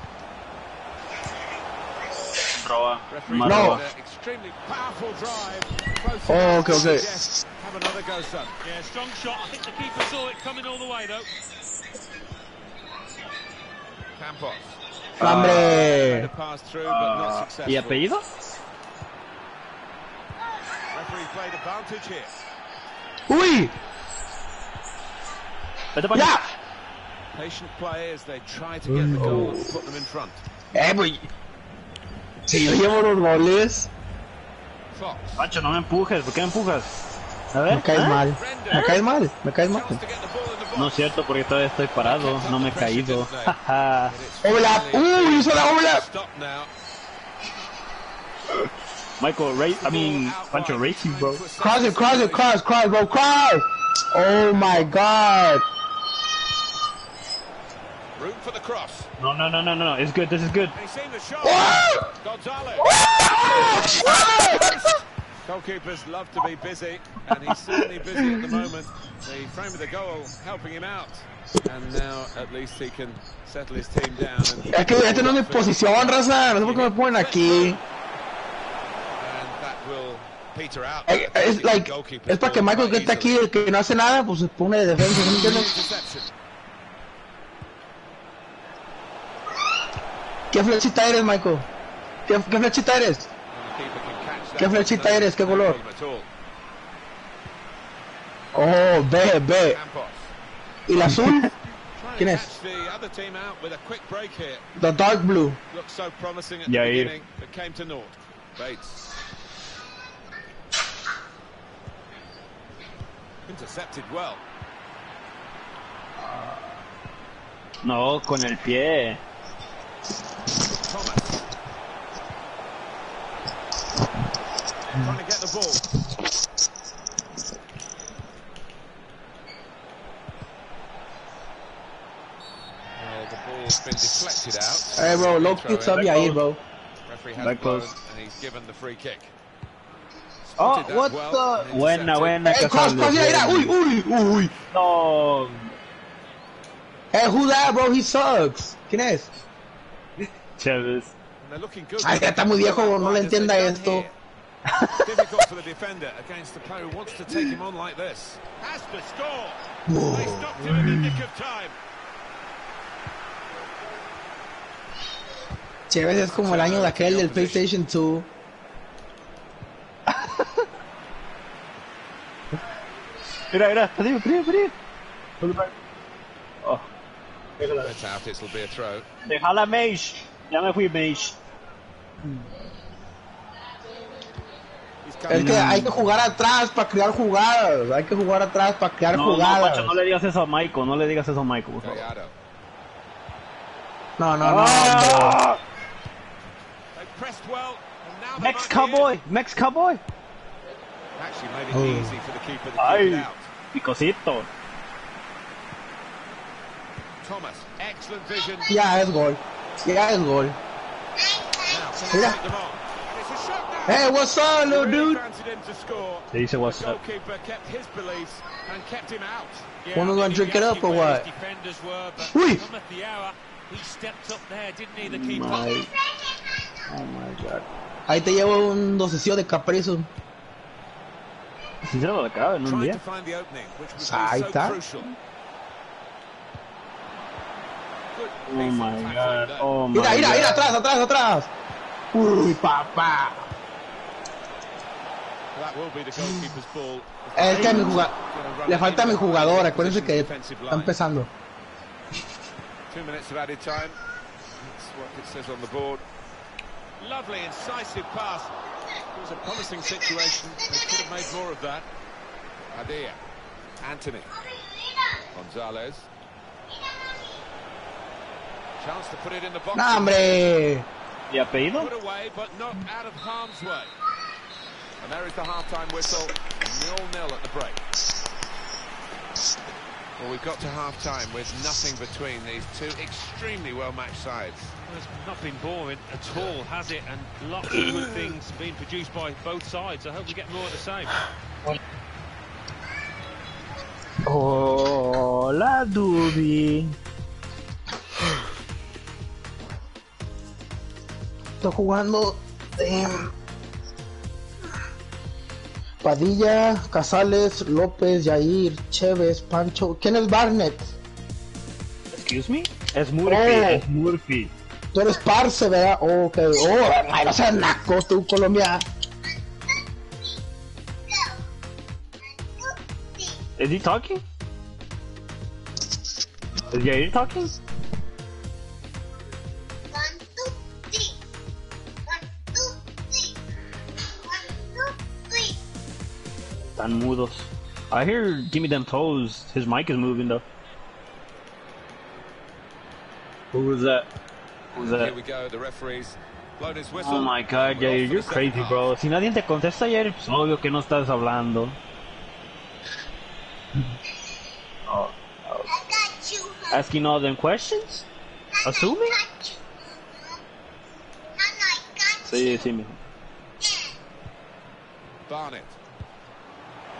Roa. Referee Más No. Roa. with an extremely powerful drive. Close Oh, enough okay, to okay. suggest Have another go, son. Yeah, strong shot. I think the keeper saw it coming all the way, though. Campos. No, Hombre. Tried to pass through, but not successful. ¿Y apellido? Referee played advantage here. ¡Uy! Vete para ¡Ya! allá. Patient play as they try to get the goal and put them in front. Eh, pues. Si yo llevo los goles, Fox. Pancho, no me empujes. ¿Por qué me empujas? A ver. me caes ¿ah? mal. Me caes mal, me caes mal. Chance to get the ball in the box. No es cierto, porque todavía estoy parado. No me he caído. Jaja. But it's ¡Overlap! really ¡Uy! ¡Hizo la overlap! Stop now. Michael, ra I mean, Pancho racing, bro. Cross it, cross it, cross, cross, bro, cross! Oh my god! Room for the cross. No, no, no, no, no. no. It's good. This is good. And he's seen the shot. Gonzalez. Goalkeepers love to be busy, and he's certainly busy at the moment. The frame of the goal helping him out. And now at least he can settle his team down. And Es que este no es mi posición, raza. No sé por qué me ponen aquí. Es, like, es para que Michael que está aquí, el que no hace nada, pues se pone de defensa, ¿sí me entiendes? ¿Qué flechita eres, Michael? ¿Qué, qué flechita eres? ¿Qué flechita eres? ¿Qué color? Oh, ve, ve. ¿Y la azul? ¿Quién es? the other team out Intercepted well. No, con el pie. Thomas. Trying to get the ball. Well, the ball's been deflected out. Hey, bro, low Throw kicks up in. Yair, bro. Referee has Back blown, post. and he's given the free kick. Oh, what the? Buena, buena. Hey, cross, cross, mira, mira. Uy, uy, uy. No. Hey, who that, bro? He sucks. ¿Quién es? Good. Ay, ya está muy viejo, no le entienda esto. Difficult for the defender against the player who wants to take him on like this. Has to score. They stopped him in the nick of time. Chévez es como el año de aquel del PlayStation 2. Mira, mira. Pedir, pedir, pedir. Oh. Déjala, It's out. It'll be a throw. déjala, Mage. Ya me fui, Mage. Es que hay que jugar atrás para crear jugadas. Hay que jugar atrás para crear No, no, jugadas. Pancho, no le digas eso a Michael. No le digas eso a Michael, por favor. Gallardo. No, no, no. Ah! They pressed well, and now they Mex might be Cowboy. in. Mex Cowboy. Actually made it Oh. easy for the keeper to keep Ay, it out. picosito. Thomas, excellent vision. Yeah, es gol. Yeah, es gol. Now, can Mira. take them on? And it's a shot. Hey, what's up, little dude? fancied him to score. Se dice what's up. goalkeeper kept his beliefs and kept him out. Yeah, Wanna I go think drink it up or what? His defenders were, but Uy. the hour, he stepped up there, didn't he, the keeper? My, oh my god. Ahí te llevo un docecillo de caprizo. Si se lo acaba en un Trying día. to find the opening, which was Ahí so está. crucial. Good Oh piece of my tackling god. there. Oh my Mira, mira, god. mira, atrás, atrás, atrás. Uy, papá. That will be the goalkeeper's ball. Es que a mi juga- Gonna run le it falta a mi into jugador. the Acuérdense que defensive está line. empezando. Lovely, incisive pass. It was a promising situation. They could have made more of that. Adia. Anthony. Gonzalez. Chance to put it in the box. No, hombre. ¿Y apellido? Put away, but not out of harm's way. And there is the half-time whistle. Nil-nil at the break. Well, we've got to half-time with nothing between these two extremely well-matched sides. Well, it's not been boring at all, has it? And lots of good things being produced by both sides. I hope we get more of the same. Hola, Dubi. Estoy jugando em, Padilla, Casales, López, Yair, Chévez, Pancho. ¿Quién es Barnett? Excuse me? Es Murphy, Oh. es Murphy. Tú eres Parce, ¿verdad? Oh, ok. Oh, ay, no seas naco, tú, Colombia. Is he talking? Is Yair talking? Están mudos. I hear Gimme Them Toes. His mic is moving though. Who was that? Who was Here we go, the referee's blown his whistle. Oh my god, We're off Yair, for you're crazy, bro. Si nadie te contesta ayer, pues obvio que no estás hablando. Oh, oh, I got you. asking all them questions? Assuming? I got you. Nana, I Sí, sí, mijo. Barnett. Crafting the through pass. Clear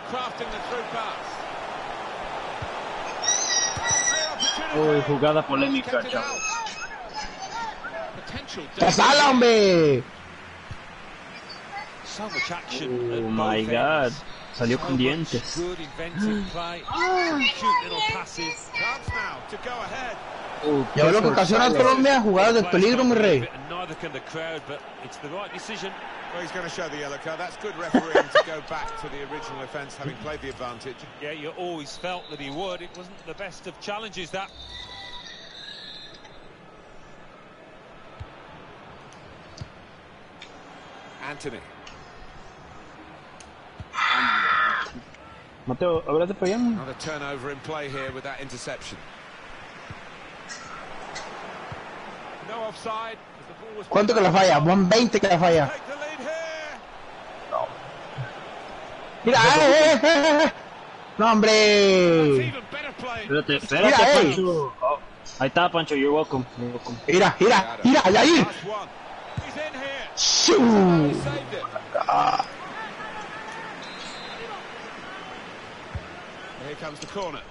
Uy, opportunity. jugada polémica, Kept it chavo. out. Potential ¡Casala, hombre! So much action. Oh at my both god. ends. Salió So con much dientes. Good inventive play. Some cute little passes. Chance now to go ahead. Ya ves lo que ocasiona en Colombia, jugadas del peligro, mi rey. And neither can the crowd, but it's the right decision. Well, he's going to show the yellow card. That's good refereeing to go back to the original offence, having played the advantage. Yeah, you always felt that he would. It wasn't the best of challenges, that. Anthony. Mateo, ábrate para allá. Another turnover in play here with that interception. ¿Cuánto que la falla? Buen 20 que la falla. Here. Mira, eh, eh, eh, eh. No, It's hombre. Espérate, espérate, Mira, ey. Pancho. Oh, ahí está, Pancho. You're welcome. You're welcome. Mira, mira, mira, Yair. Last one. He's in here. Shoo. Comes the corner.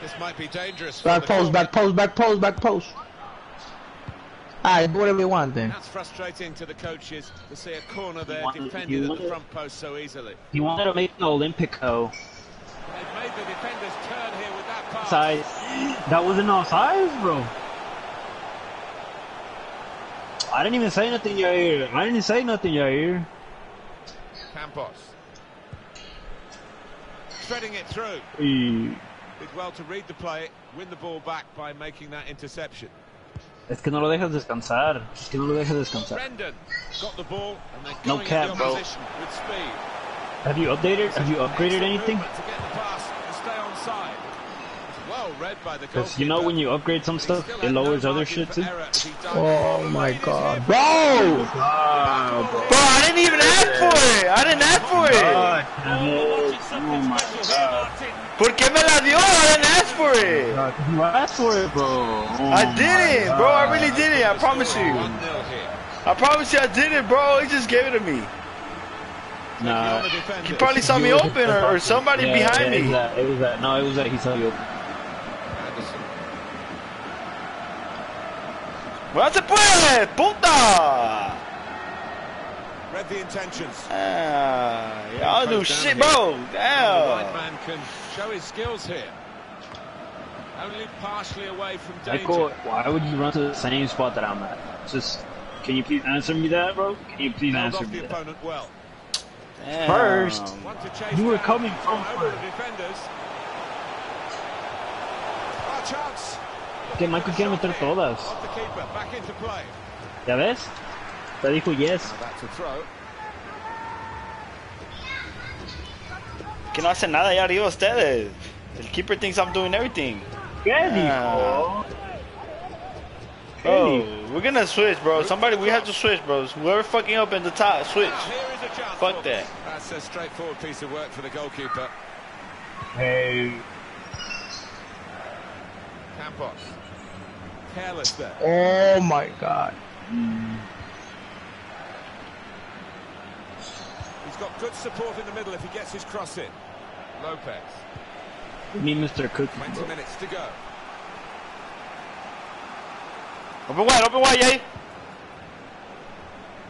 This might be dangerous. Back post, back post, back post, back post. Ah, Alright, do whatever you want then. That's frustrating to the coaches to see a corner there wanted- defended you at the front post so easily. He wanted to make the Olympico They've made the defenders turn here with that pass. size. That wasn't offside, bro. I didn't even say nothing, Yair. I didn't say nothing, Yair. Campos. Threading it through. Y Did well to read the play, win the ball back by making that interception. Es que no lo dejas descansar. Es que no lo dejas descansar. Brendan got the ball and they're No cap, bro. opposition with speed. Have you updated? Have you upgraded anything? movement To get the pass and stay on side. It's well read by the Because you know when you upgrade some stuff, it lowers other shit too. error as he dug Oh my It is god. him. Bro! Bro, I didn't even ask for it. I didn't ask for it. Oh, oh watching something special here, Martin. ¿Por qué me la dio? I didn't ask for it. You asked for it, bro. Oh I didn't, bro. I really didn't. I promise you. I promise you I didn't, bro. He just gave it to me. Nah. On the defenders. He probably saw me open or, or somebody Yeah, behind yeah, It was me. that. It was that. No, it was that. He saw you open. Anderson. ¡No se puede! ¡Puta! Read the intentions. Ah, y'all do Close down shit, here. bro. The right Damn. Man can show his skills here. Only partially away from Michael, danger. why would you run to the same spot that I'm at? Just, can you please answer me that, bro? Can you please Held answer off me the that? opponent well. Damn. First. One to chase You were coming from over first. defenders. Chance. Que Michael quiere meter todas. Off the keeper, back into play. ¿Ya ves? Te dijo yes. Back to throw. Que no hacen nada allá arriba ustedes. El keeper thinks I'm doing everything. ¿Qué Ah. dijo? Bro, we're gonna switch, bro. Somebody, we have to switch, bros. Whoever fucking up in the top, switch. Now, here is a chance Fuck that. That's a straightforward piece of work for the goalkeeper. Hey. Campos. Careless there. Oh my god. He's got good support in the middle if he gets his cross in. Lopez. We need Mr. Cookie, 20 bro. minutes to go. Open wide, open wide, yay.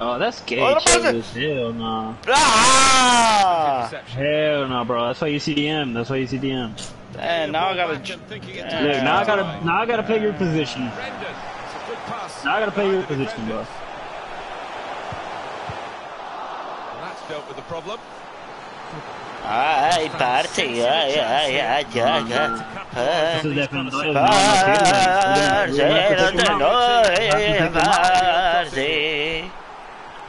Oh, that's gay. Oh, the Chase. Hell no. Ah! Hell no, bro. That's why you CDM. That's why you CDM. And now I gotta. Back and thinking it Yeah. Look, now I gotta, now I gotta play your position. Brendan. It's a good pass. Now I gotta play your position, bro. defenders. And that's dealt with the problem. Ay, parte, ay, ay, ay, ay, ay. This is defendores. Parce, no eh, te no, You parce.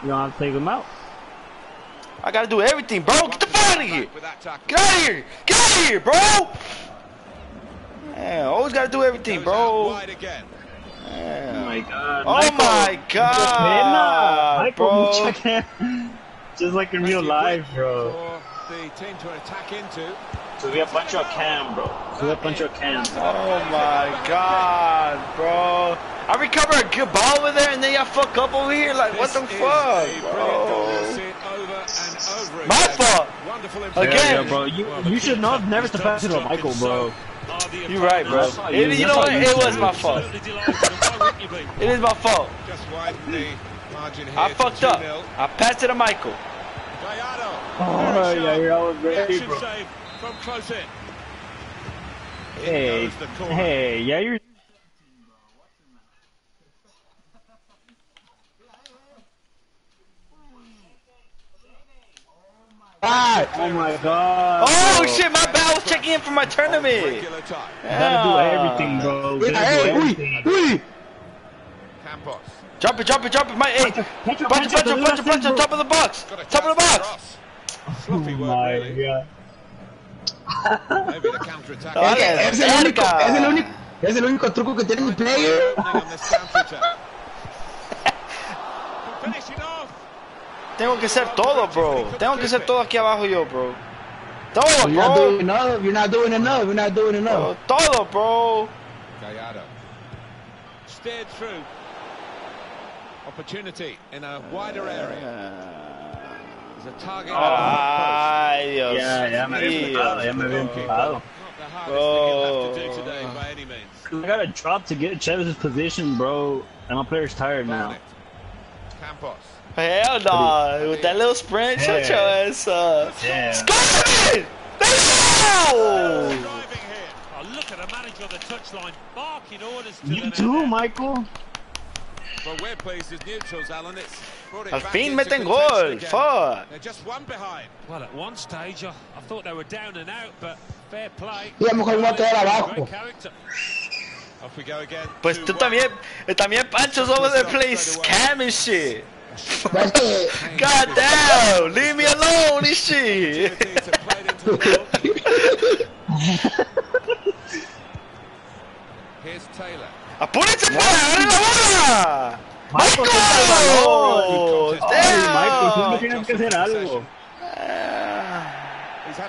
don't have to take them out. I gotta do everything, bro. Get the fuck out of here. With that tackle. Get out of here. Get out of here, bro. Man, always gotta do everything, bro. Wide. Oh my god. Oh Michael. my god, Michael, bro. Check it. Just like in real life, bro. For the team to attack into. So we have a bunch of cam, bro. So we have a bunch of cam. Oh my god, bro. I recover a good ball over there and then y'all fuck up over here. Like, what the fuck, a brilliant goal. We'll bro? over and over My again. fault. Wonderful Again. Yeah, information. bro. You, you should not never to pass it to Michael, bro. You're right, bro. You- It, you know what? It was my fault. It is my fault. Just widen the margin here. I fucked up. I passed it to Michael. Gallardo. Oh, yeah, yeah, I was ready, Reaction bro. save from close in. In Hey, the hey, yeah, you're. Ah! Oh my god. Oh bro. shit, my bad. I was checking in for my tournament. Regular time. Gotta do everything, bro. We Hey, gotta do everything. uy, uy. Campos. Drop it, drop it, drop it. My, hey, punch it, punch it, punch it, punch it, top of the box. Top of the box. Oh Sloppy work, my really. god. Maybe the counter attack. Oh, Es que yeah. es el único, Verga. es el único, es el único truco que tiene mi player. on this counter attack. Finish it off. Tengo que ser todo, bro. Tengo que ser todo aquí abajo yo, bro. Todo, You're not doing enough. You're not doing enough. You're not doing Bro, enough. Todo, bro. Gallardo. Steered through. Opportunity in a wider area. There's a target. Ay, Dios Ya, ya me había empezado, mío. ya me había empezado. Not the hardest thing you'll have to do Oh. today by any means. I gotta drop to get Chavez's position, bro. And my player's tired now. Campos. Hell no. With that little sprint, shut your ass up. Yeah. Score it! Let's go! Driving here. Oh, look at the manager on the touchline, barking orders to You too. Michael. Al back fin into meten gol. again. Fuck. They're just one behind. Well, at one stage, I, I thought they were down and out, but fair play. Y a lo mejor me voy a quedar abajo. Character. Off we go again. Pues tú 2-1. también, eh, también Pancho's over there playing scam and shit. God damn, leave me alone and shit. ¡Apúrense para agarrar la bola! ¡Michael! ¡Michael! Michael, tú tienes que hacer algo.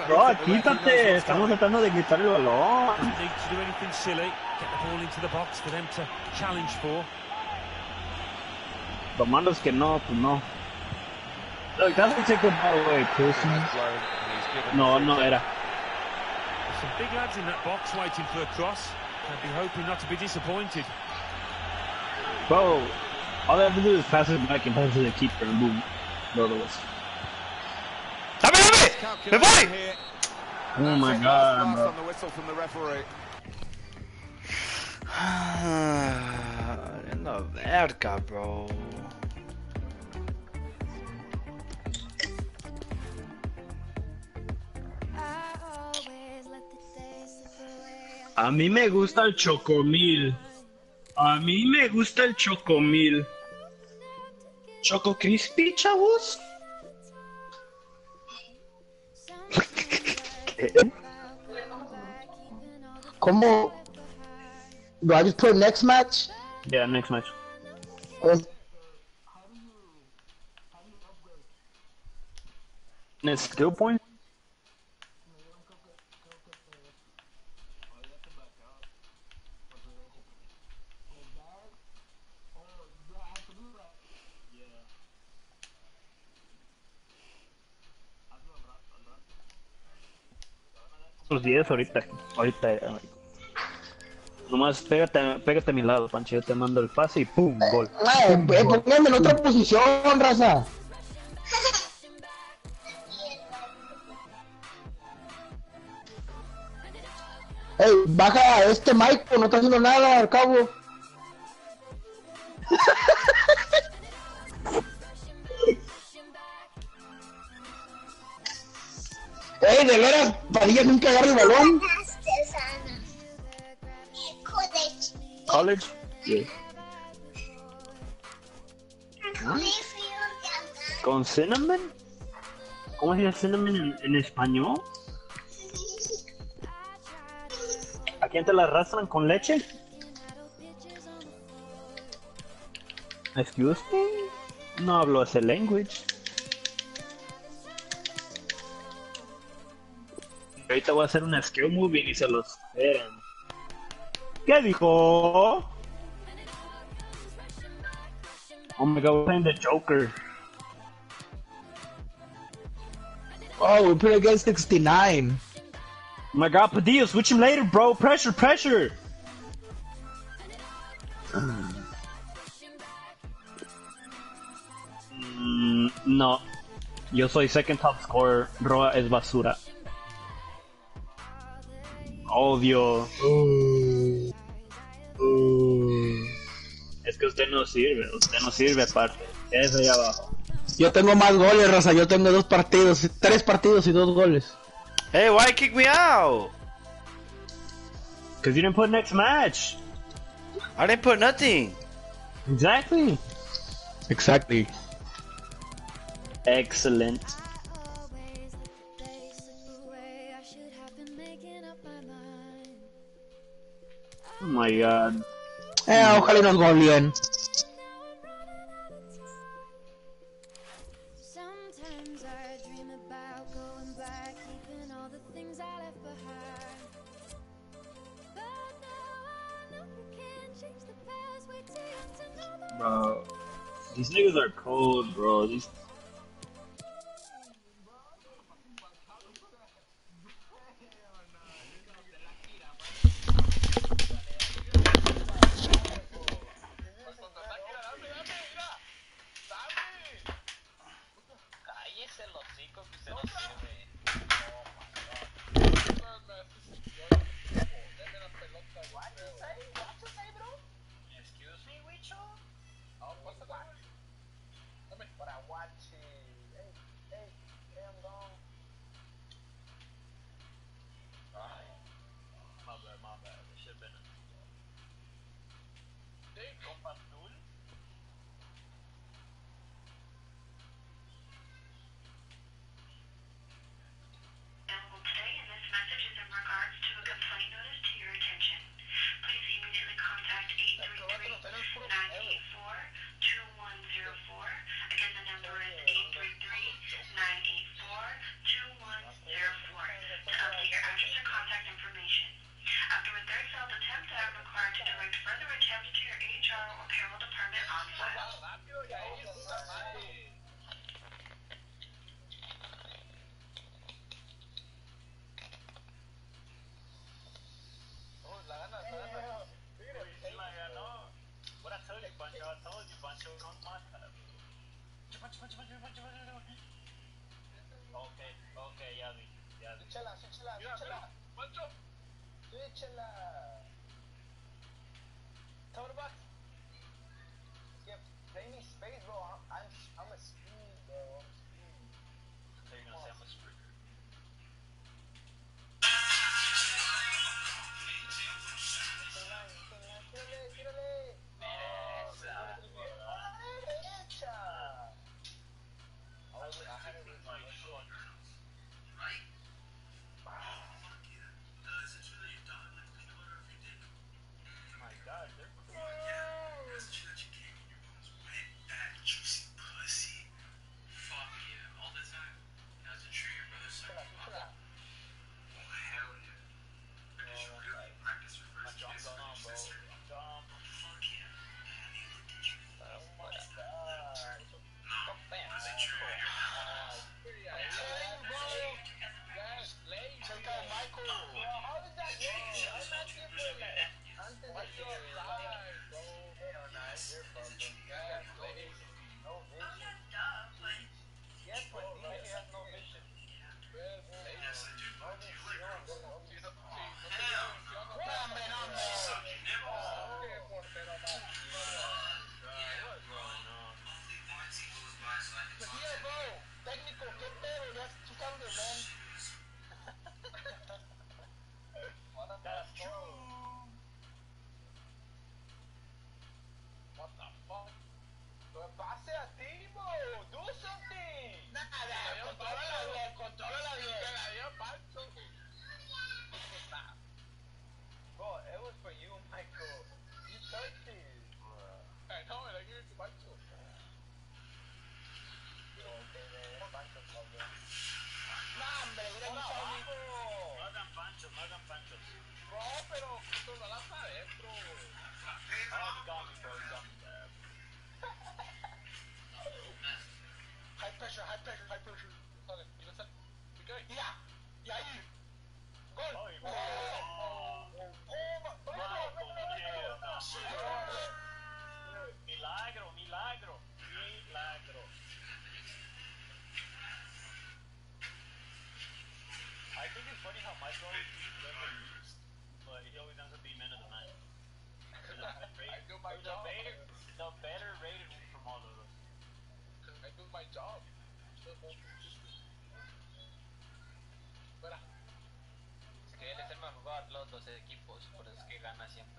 Bro, quítate, estamos tratando de quitar el balón. Lo malo es que no, pues no. Pues no, no era. Some big lads in that box waiting for a cross. I'd be hoping not to be disappointed. Bro, all they have to do is pass it back and pass it to the keeper and boom. Go to us. Dame, dame. Me Calculation voy. Oh my That's it, last god, pass bro. on the whistle from the referee. En la verga, bro. A mí me gusta el chocomil. A mí me gusta el chocomil. Choco crispy, chavos. ¿cómo? Do I just put next match? Yeah, next match. Uh, Next skill point? Los 10 ahorita, ahorita. ahorita. Nomás pégate, pégate a mi lado, Pancho. Yo te mando el pase y ¡pum! Gol. eh, eh, pónganme en otra posición, raza. Ey, baja a este Mike, no está haciendo nada al cabo. Ey, de veras, Padilla nunca agarra el balón. College? Yeah. ¿Con cinnamon? ¿Cómo se dice cinnamon en, en español? ¿A quién te la arrastran con leche? Excuse me? No hablo ese language. Ahorita voy a hacer una skill movie y se los esperan. ¿Qué dijo? Oh my god, we're playing the Joker. Oh, we play against 69. Oh my god, Padilla, switch him later, bro. Pressure, pressure. Mm, no. Yo soy second top scorer. Roa es basura. Odio. Es que usted no sirve. Usted no sirve aparte. Es ahí abajo. Yo tengo más goles, raza. Yo tengo dos partidos, tres partidos y dos goles. Hey, why kick me out? Cause you didn't put next match. I didn't put nothing. Exactly. Exactly. Excellent. Oh the past. Wait till you get to know the Bro. These niggas are cold, bro. These available but he always ends up being the match. I do my job. Better, rated from all. I do my job. Él es el más jugado de los dos equipos, por eso es que gana siempre.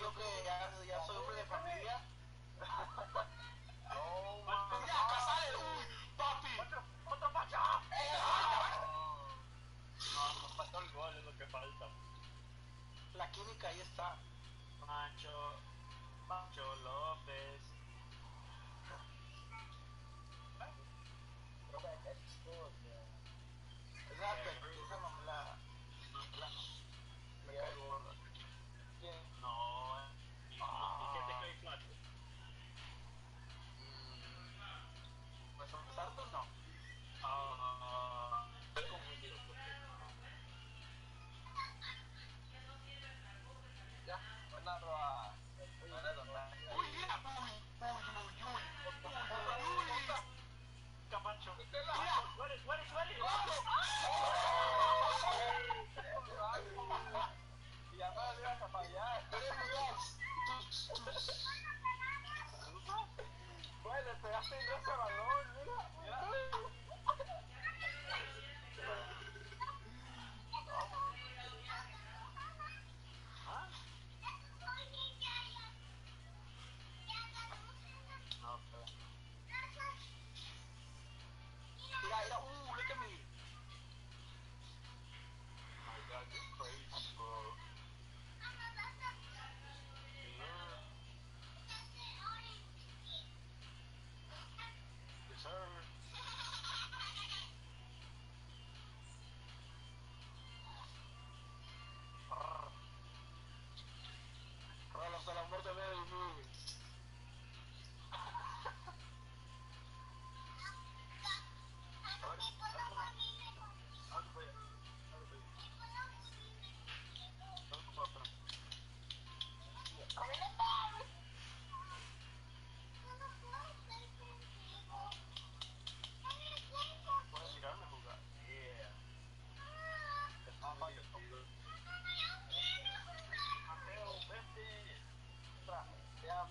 yo creo que ya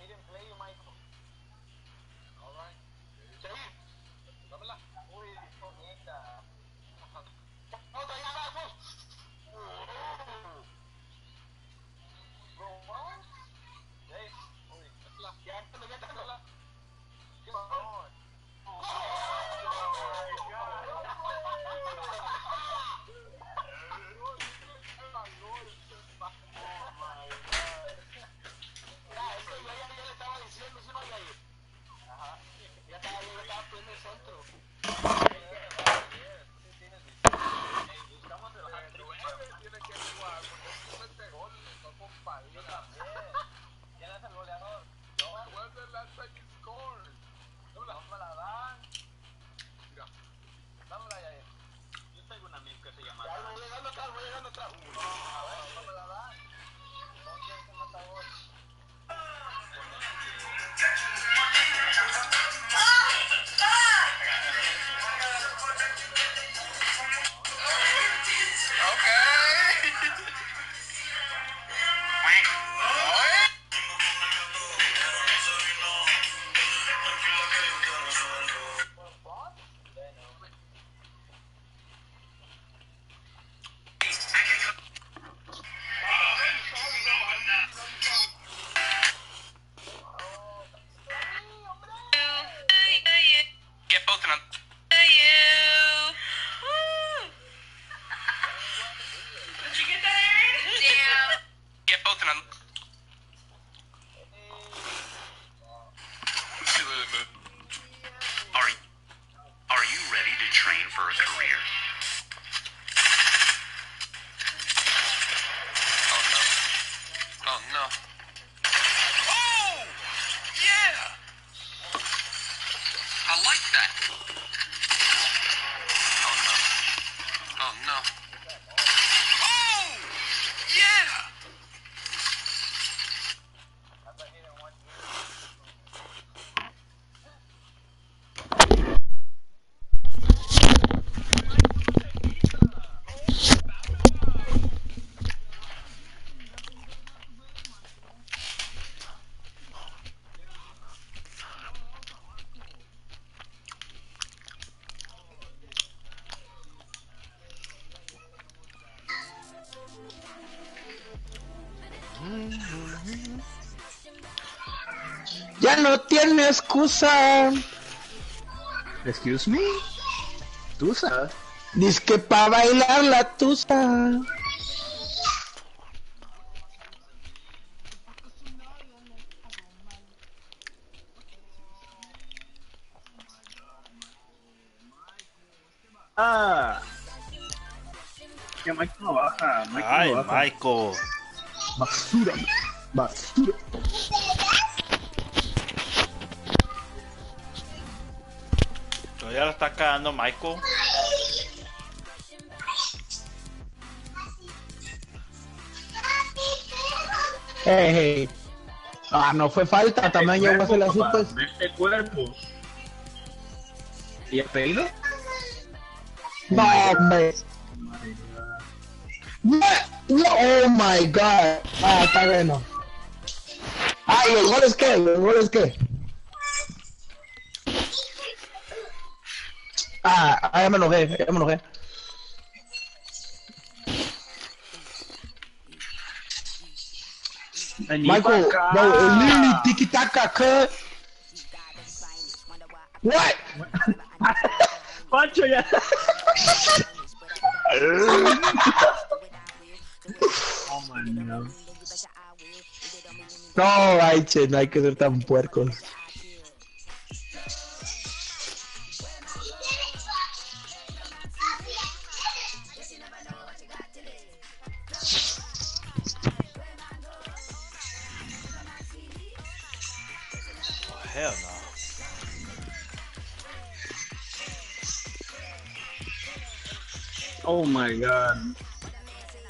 didn't play, you might no tiene excusa. Excuse me? Tusa. Dice que pa' bailar la tusa. Ah. Ya Michael no baja. Michael Ay, no baja. Michael. Basura. Basura. Está cagando Michael. Hey, hey. Ah, no fue falta, también llegó a hacer la Papá, super. Este cuerpo. ¿Y el pedido? No, hombre. No, no, oh my god. Ah, está bueno. Ah, ¿y el gol es qué? ¿Y ¿El gol es qué? Ah, ah, ya me enojé, ya me enojé. Michael, bro, it literally tiki taka cut. What? Pancho ya. oh my god. No, ay, che, no hay que ser tan puercos.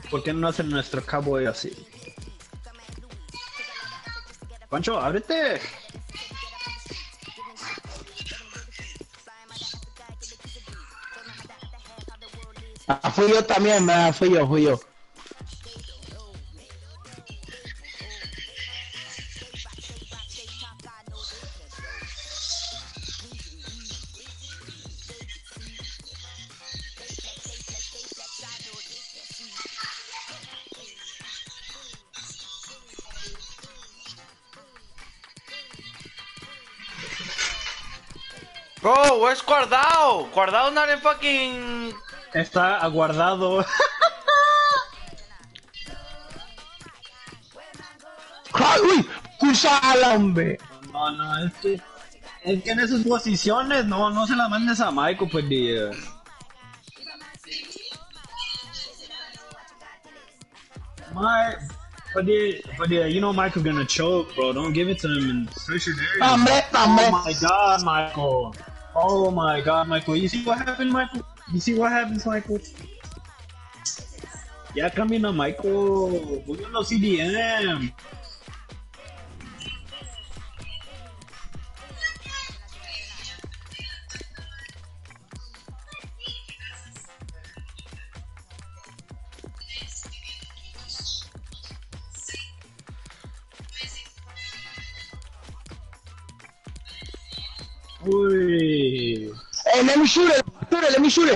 ¿Por qué no hacen nuestro cowboy así? Pancho, ábrete. Ah, fui yo también, ah, fui yo, fui yo. Where's Guardado? Guardado not in fucking. Está aguardado. ¡Ay, uy! ¡Cusala, hombre! No, no, es que. Es que en esas posiciones, no, no se la mandes a Michael, pues. Mark, but yeah, but yeah, you know Michael gonna choke, bro. Don't give it to him in pressured areas. Hombre, hombre. Oh my god, Michael. Oh my god, Michael. You see what happened, Michael? You see what happens, Michael? Ya camina Michael. We're gonna CDM. Let me shoot it, let me shoot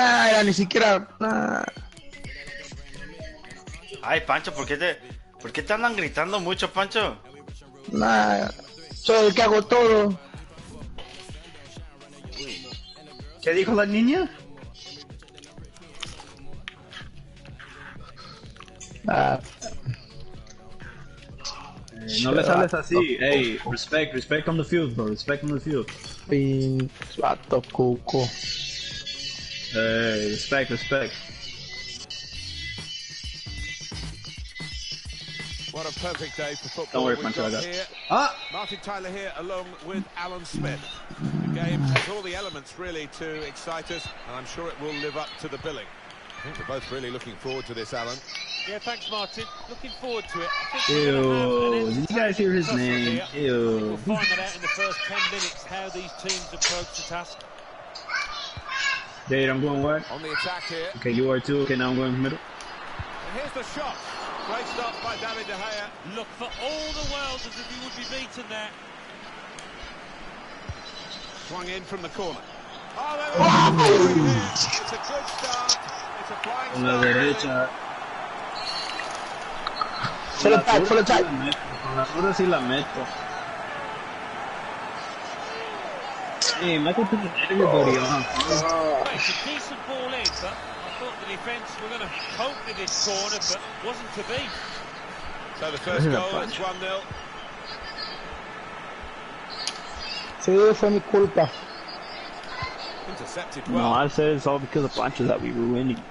era ni siquiera. Nah. Ay, Pancho, ¿por qué te, por qué te andan gritando mucho, Pancho? Nah. Soy el que hago todo. ¿Qué dijo la niña? Ah, no les hables así, ey, respect, respect on the field, bro, respect on the field. Pin, pato, cuco. Hey, respect, respect. What a perfect day for football. Don't worry, Pancho, I got. Ah! Martin Tyler here along with Alan Smith. The game has all the elements really to excite us, and I'm sure it will live up to the billing. I think we're both really looking forward to this, Alan. Yeah, thanks, Martin. Looking forward to it. I think we're Ew, gonna have an did you guys hear his name? here. Ew. We'll find that out in the first 10 minutes how these teams approach the task. Dade, I'm going what? On the attack here. Okay, you are too. Okay, now I'm going middle. And here's the shot. Great stop by David De Gea. Look for all the world as if he would be beaten there. Swung in from the corner. Oh, there it is. It's a good start. It's a flying Con la start. derecha. Full Con la attack, full zurda sí attack. la meto, Con la zurda sí la meto. Hey, Michael took everybody on. Well, it's a decent ball in, but I thought the defence were going to cope with this corner, but wasn't to be. So the first goal, it's 1-0. Sí, fue mi culpa. Intercepted No, well. I said it's all because of Pancho that we were winning.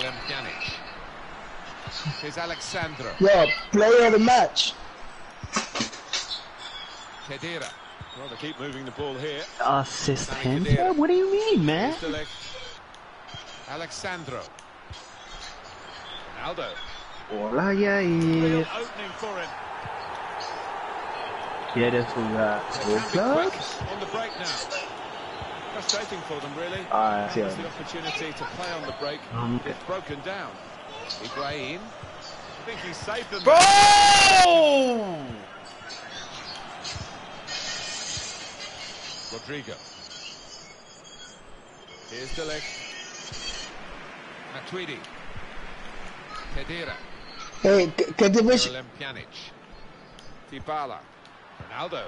Miralem Pjanic. Here's Alexandro. Yo, player of the match. Khedira. Well, they keep moving the ball here. Assist him? Khedira. What do you mean, man? Here's De Ligt. Alexandro. Ronaldo. Hola, Real Yair. opening for him. ¿Quieres jugar? Can be ¿Jugar? on the break now. Frustrating for them, really. Ah, sí, There's sí. the opportunity to play on the break. Um, It's broken down. Ibrahim. I think he saved them. Boom! Rodrigo. Here's De Ligt. Matuidi. Khedira. Hey, ¿qué, qué division? Pjanic. Dybala. Ronaldo.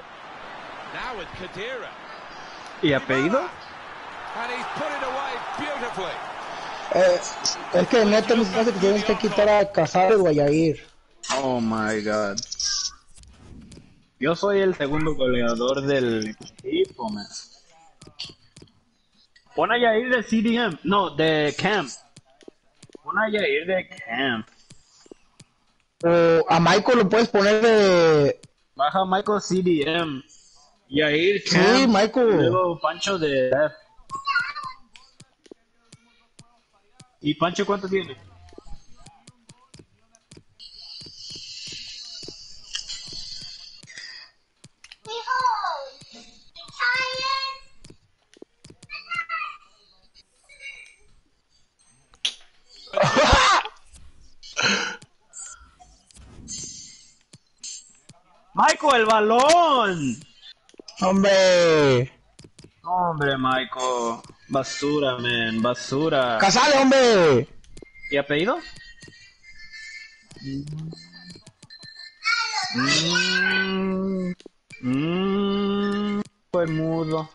Now with Khedira. ¿Y apellido? And Eh, es que en este me parece que tienes que quitar a Casares o a Yair. Oh my god. Yo soy el segundo goleador del equipo, man. Pon a Yair de CDM. No, de Camp. Pon a Yair de Camp. O a Michael lo puedes poner de. Baja Michael CDM. Yair Sí, Camp. Michael. Luego Pancho de F. ¿Y Pancho cuánto tiene? Michael, el balón. Hombre. Hombre, Michael. Basura, man. Basura. Casales, hombre. ¿Y apellido? Mmm. Mmm. Fue mudo.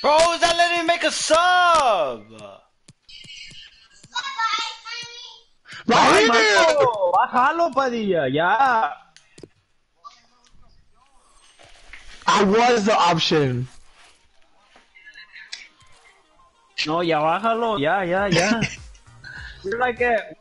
Bro, is that letting me make a sub? ¡Ay, Michael! ¡Bájalo, Padilla! ¡Ya! Ah, I was the option. No, ya bájalo. Ya, ya, ya. You're like a...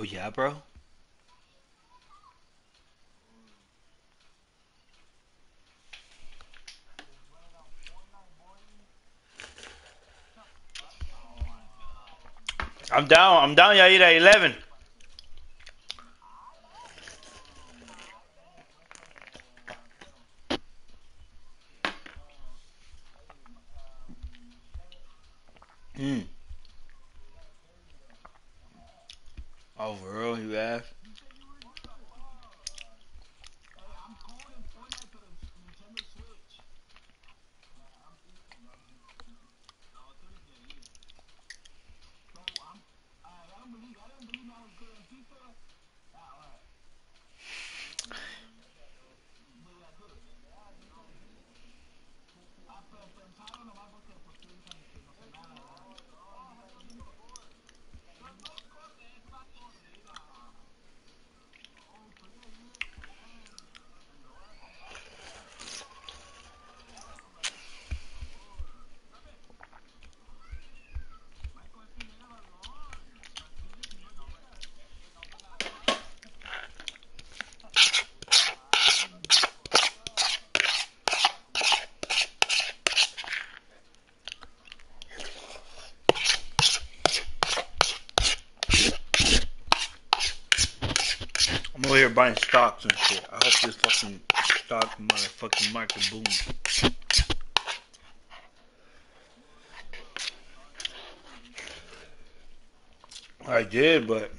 Oh yeah, bro? I'm down. I'm down, Yair, at 11. I did, but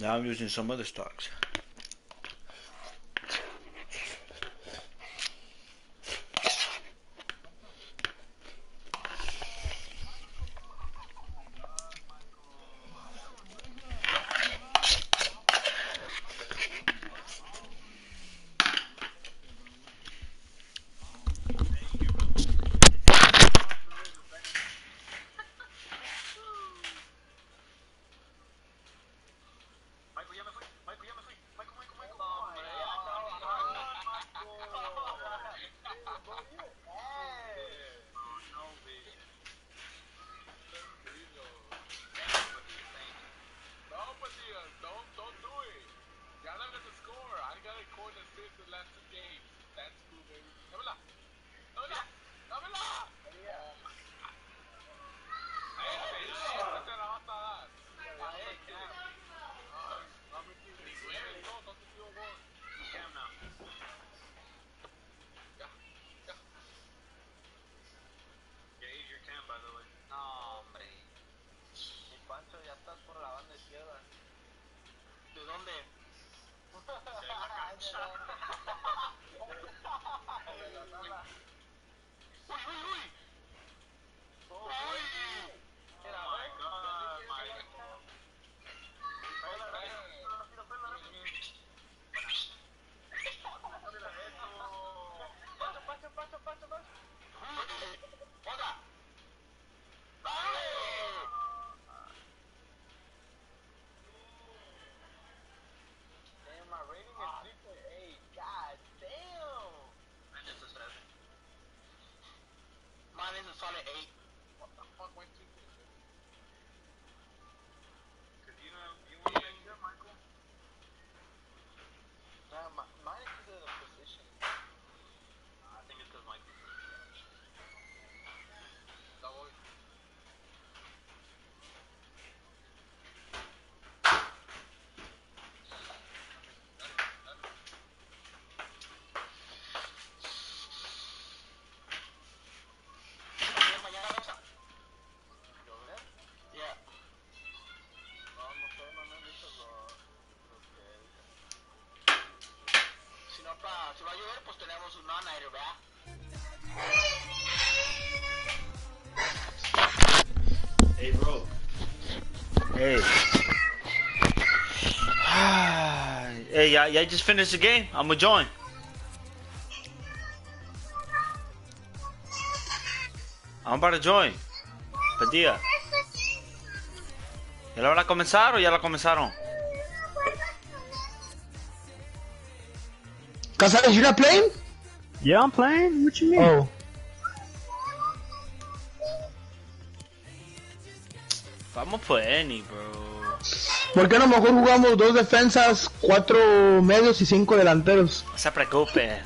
now I'm using some other stocks. Hey, bro. Hey. hey, yeah, yeah. just finished the game. I'm gonna join. I'm about to join. Padilla. ¿Ya la van a comenzar o ya la comenzaron? Casares, you not playing? Yeah, I'm playing. What you mean? Oh. Vamos por any, bro. ¿Por qué a lo mejor jugamos dos defensas, cuatro medios y cinco delanteros? No se preocupe.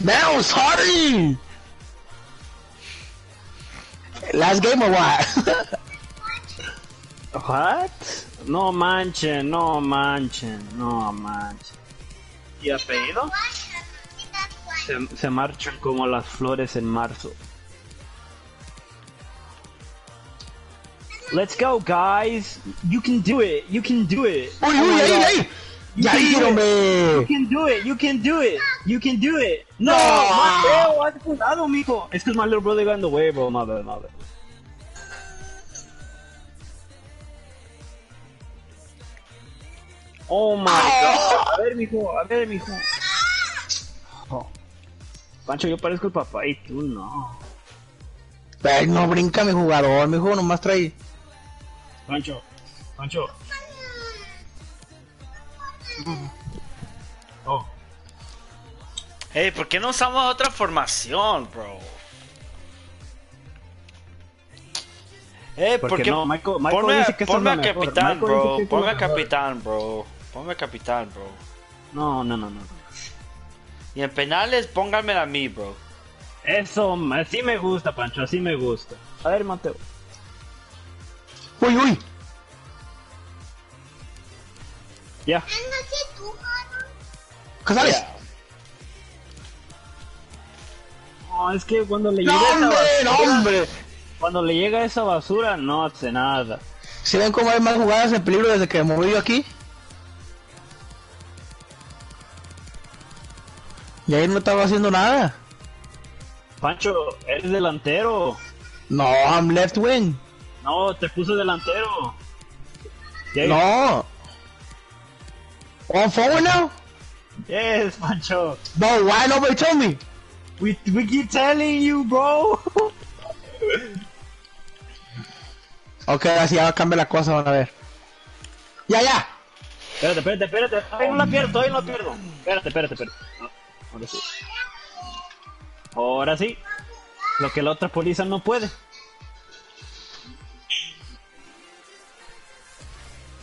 ¡No, sorry! Last game or what? what? No manchen, no manchen, no manchen. ¿Y apellido? Se, se marchan como las flores en marzo. Let's go, guys. You can do it. You can do it. Uy, Oh uy, my ahí, ahí. You can do it. You can do it. You can do it. You can do it. No, No. Mateo, cuidado, mijo. It's because my little brother got in the way, bro. My bad, my bad. Oh my god. A ver, mijo. A ver, mijo. Oh. Pancho, yo parezco el papá y tú no. Ay, no brinca mi jugador, mi juego nomás trae. Pancho, Pancho. Oh. Hey, ¿por qué no usamos otra formación, bro? Eh, ¿Por ¿por qué no? Michael- Michael ponme, dice que ponme a capitán, bro. Ponme a capitán, bro. Ponme a capitán, bro. No, no, no, no. Y en penales, pónganme a mí, bro. Eso, así me gusta, Pancho, así me gusta. A ver, Mateo. Uy, uy. Ya. ¿Qué sabes? No, es que cuando le llega esa hombre, basura. Cuando le llega esa basura, no hace nada. Si ven cómo hay más jugadas en peligro desde que me moví yo aquí. Y ahí no estaba haciendo nada. Pancho, eres delantero. No, I'm left wing. No, te puse delantero. Ya- No. On forward now? Yes, Pancho. No, why nobody told me? We, we keep telling you, bro. Ok, así ya cambia la cosa, van a ver. Ya, ya. Espérate, espérate, espérate. Todavía no la pierdo, todavía no la pierdo. Espérate, espérate, espérate. Ahora sí. Ahora sí. Lo que la otra policía no puede.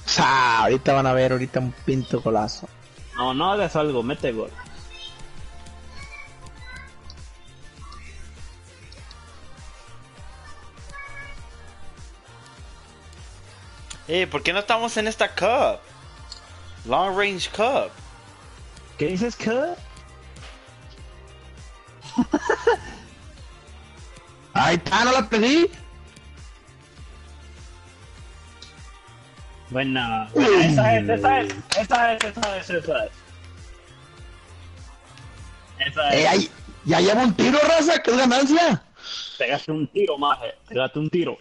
Sa, ahorita van a ver, ahorita un pinto golazo. No, no hagas algo, mete gol. Eh, ¿por qué no estamos en esta cup? Long Range Cup. ¿Qué dices, Cut? Ahí está, no la pedí. Buena. buena. Esa es, esa es, esa es, esa es, esa es. Esa Eh, es. ahí, ya llevo un tiro, raza, que es ganancia. Pegaste un tiro, maje. Pegaste un tiro.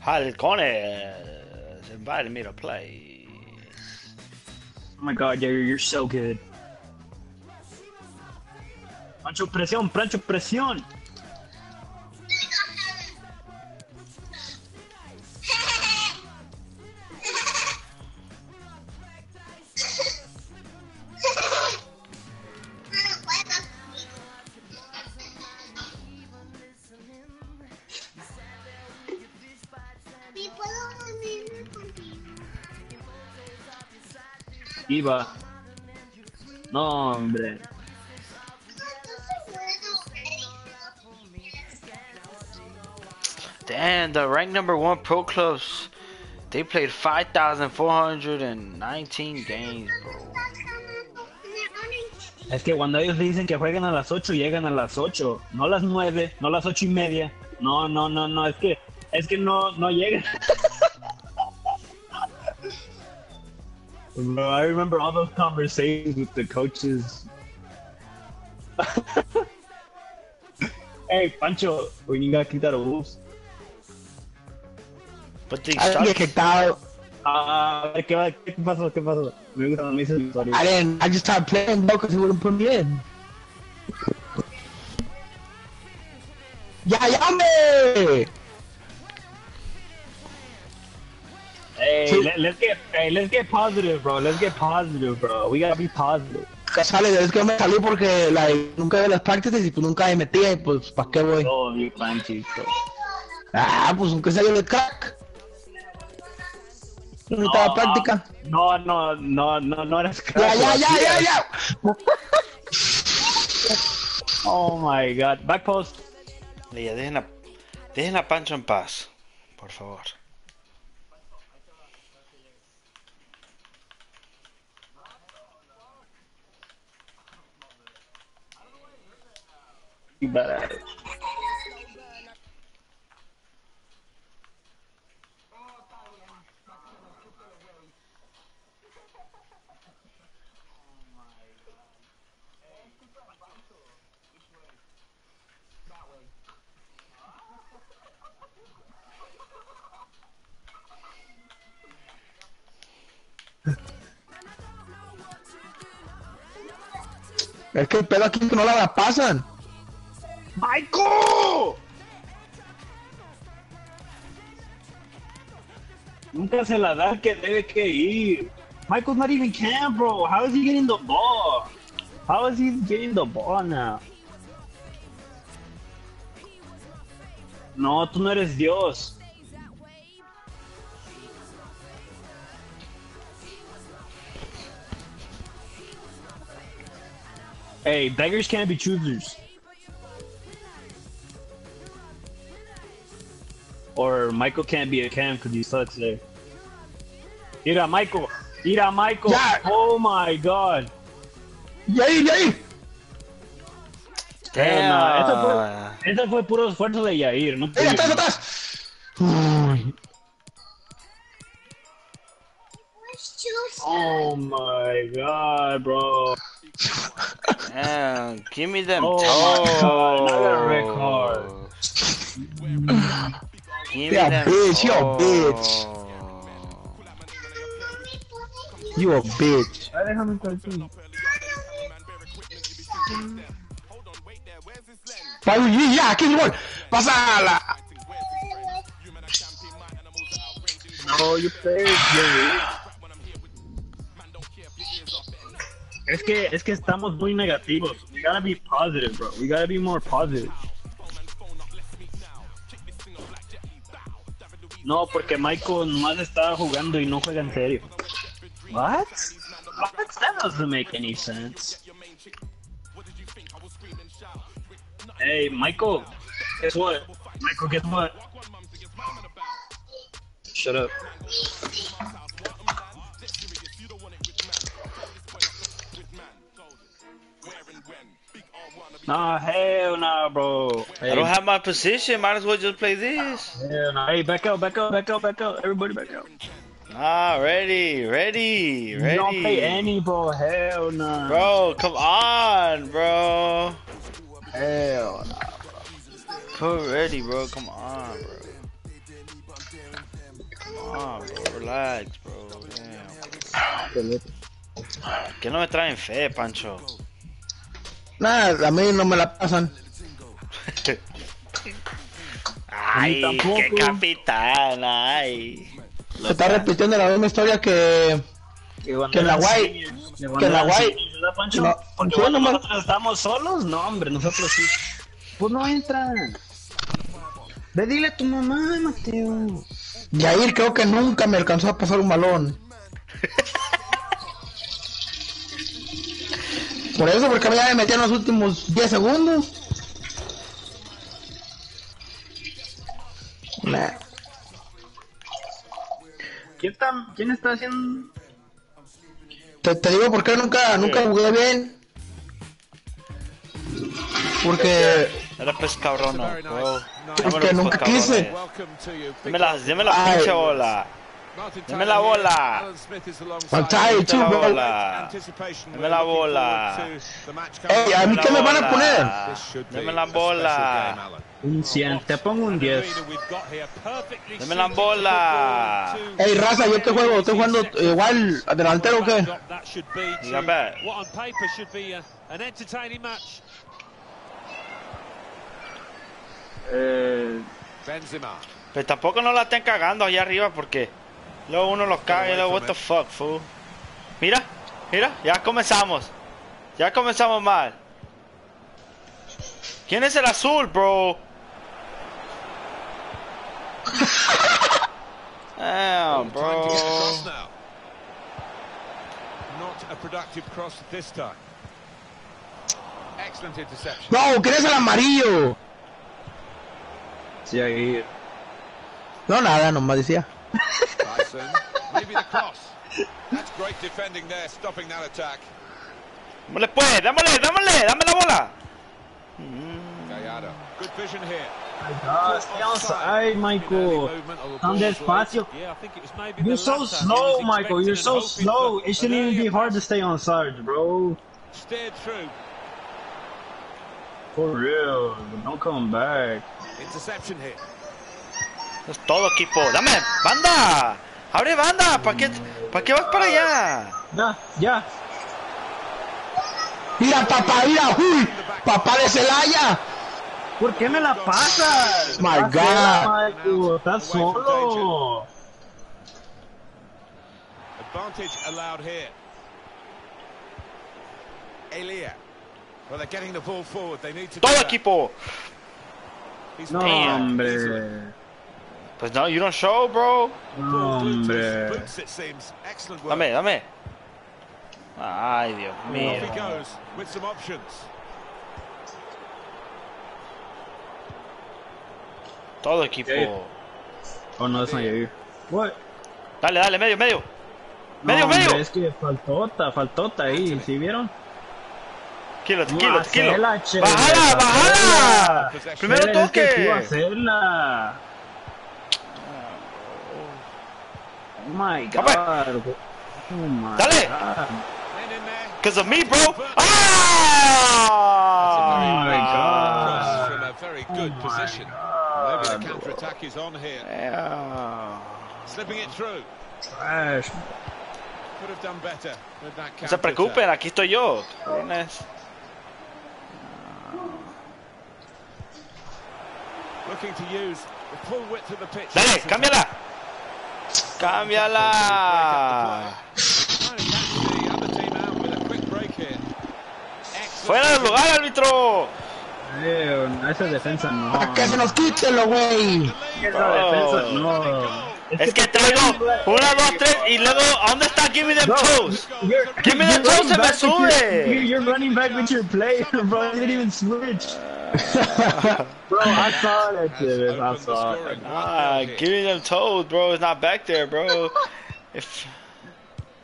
Halcones to play. Oh my god, Jerry, you're so good. Pancho, presión, Pancho, presión. Iba. No, hombre. Damn, the ranked number one pro clubs, they played 5,419 games, bro. Es que cuando ellos dicen que juegan a las 8, llegan a las 8. No las 9, no las 8 y media. No, no, no, no. Es que, es que no, no llegan. Bro, I remember all those conversations with the coaches. hey, Pancho, we need to quitar a wolves. But they Alguien start. quitado. A ver, ¿qué, ¿qué pasó? ¿Qué pasó? Me gusta, me hizo historia. I didn't, I just started playing, bro, because he wouldn't put me in. Ya, ya, Hey, let, get, hey, let's get positive, bro. Let's get positive, bro. We gotta be positive. Sale, es que me salí porque la, nunca veo las prácticas y pues nunca me metía y pues ¿para qué voy? Oh, mi panchito. Ah, pues nunca salió de crack. No necesitaba No, práctica. No, no, no, no, no eres Ya, ya, ya, ya, ya. Oh my god. Back post. Ya, dejen a, dejen a Pancho en paz, por favor. Es que el pedo aquí es que no la pasan. ¡Michael! Nunca se la da que debe que ir. Michael's not even camp, bro. How is he getting the ball? How is he getting the ball now? No, tú no eres Dios. Hey, beggars can't be choosers. Or Michael can't be a cam because he sucks there. Mira, Michael. Mira, Michael. Ya. Oh my god. Yair, Yair. Damn. no, eso, fue, eso fue puro esfuerzo de Yair, no ¡Eh, atrás, atrás! Uy. Oh my god, bro. Damn, give me them Oh toes. another red card. Give me Yeah, them bitch, you a bitch. You a bitch. Ay, déjame estar aquí. Fabio, ya, ya, aquí es el gol. Pásala. No, you played, Yair. Es que, es que estamos muy negativos. We gotta be positive, bro. We gotta be more positive. No, porque Michael nomás estaba jugando y no juega en serio. What? What? That doesn't make any sense. Hey, Michael. Guess what? Michael, guess what? Shut up. Nah, hell nah, bro. Hey, I don't have my position. Might as well just play this. hell nah. Hey, back out, back out, back out, back out. Everybody back out. Ah, ready, ready, ready. Don't play any, bro. Hell nah. Bro, come on, bro. Hell nah. Put ready, bro. Come on, bro. Come on, bro. Relax, bro. Damn. Que no me traen fe, Pancho. Nada, a mí no me la pasan. Ay, tampoco. qué capitán, ay. Se está repitiendo la misma historia que, que en la Guay. Que en la Guay. Porque nomás- nosotros estamos solos, no, hombre, nosotros sí. Pues no entran. Ve, dile a tu mamá, Mateo. Yair creo que nunca me alcanzó a pasar un balón. Por eso, porque me metí en los últimos 10 segundos. Nah. ¿Quién está, quién está haciendo? Te, te digo por qué nunca, nunca jugué bien. Porque Era pues cabrón, no, bro. Es que nunca quise. Deme la, deme la Ay. pinche bola. Deme la bola. Deme too, la bola. Deme la bola. Ey, ¿a mí qué me van a poner? Deme la bola. Un 100, te pongo un 10. Deme la bola. Ey, raza, yo te juego, estoy jugando igual delantero o qué? That should be Diga, to bet. what on paper should be a, an entertaining match. Eh, Benzema. Pero tampoco no la estén cagando allá arriba porque luego uno los caga y luego, what the fuck, fool. Mira, mira, ya comenzamos. Ya comenzamos mal. ¿Quién es el azul, bro? Damn, Time to get across bro. now. Not a productive cross this time. Excellent interception. No, ¿quién es el amarillo? Sí, ahí. No, nada, nomás decía. Tyson, maybe the cross. That's great defending there, stopping that attack. Dámosle pues, dámosle, dámosle, dame la bola. Gallardo, good vision here. Stay Michael. Tan despacio. Yeah, I think it was maybe You're so slow, Michael. You're so slow. It shouldn't even be hard to stay on Sarge, bro. Steered through. For real. Don't come back. Interception here. Es todo equipo. Dame, banda. Abre banda. ¿Para qué, ¿Para qué vas para allá? Ya, ya. Mira, papá, mira, uy, papá de Celaya. ¿Por qué me la pasas? My Hazla, God. Estás solo. Advantage allowed here. Elia. Well, they're getting the ball forward. They need to do Todo equipo. No, Damn. hombre. Pues no, you don't show, bro. No, hombre. Boots, it seems. Excellent work. Dame, dame. Ay, Dios Off mío. he goes with some options. Todo equipo. Oh, no, that's not Yair. What? Dale, dale, medio, medio. Medio, no, hombre, medio. Es que faltota, faltota ahí. ¿Sí vieron? Tranquilo, No, tranquilo, tranquilo. hacela, che, Bájala, bájala. hacela. Primero Pero es que tú toque. hacerla. Oh my Come god. Oh my Dale. god. Because of me, bro. Ah! Oh my god. from a very good position. Maybe the counter-attack is on here. Yeah. Slipping it through. Trash. Could have done better with that No se counter-attack. preocupen, aquí estoy yo. cabrones. Looking to use the full width of the pitch. Dale, cámbiala. Cámbiala. Trying to catch the other team out with a quick break here. Excellent Fuera del lugar, árbitro. Eh, esa defensa no. Para que se nos quiten los güey. Esa defensa no. Es que traigo una, dos, tres y luego, ¿a dónde está? Give me them Bro, toes. You're, Give me you're them toes, running se me back with your- sube. You're, you're running back with your player, bro. You didn't even switch. bro, I saw that shit. I saw it. Ah, give me them toes, bro. It's not back there, bro. If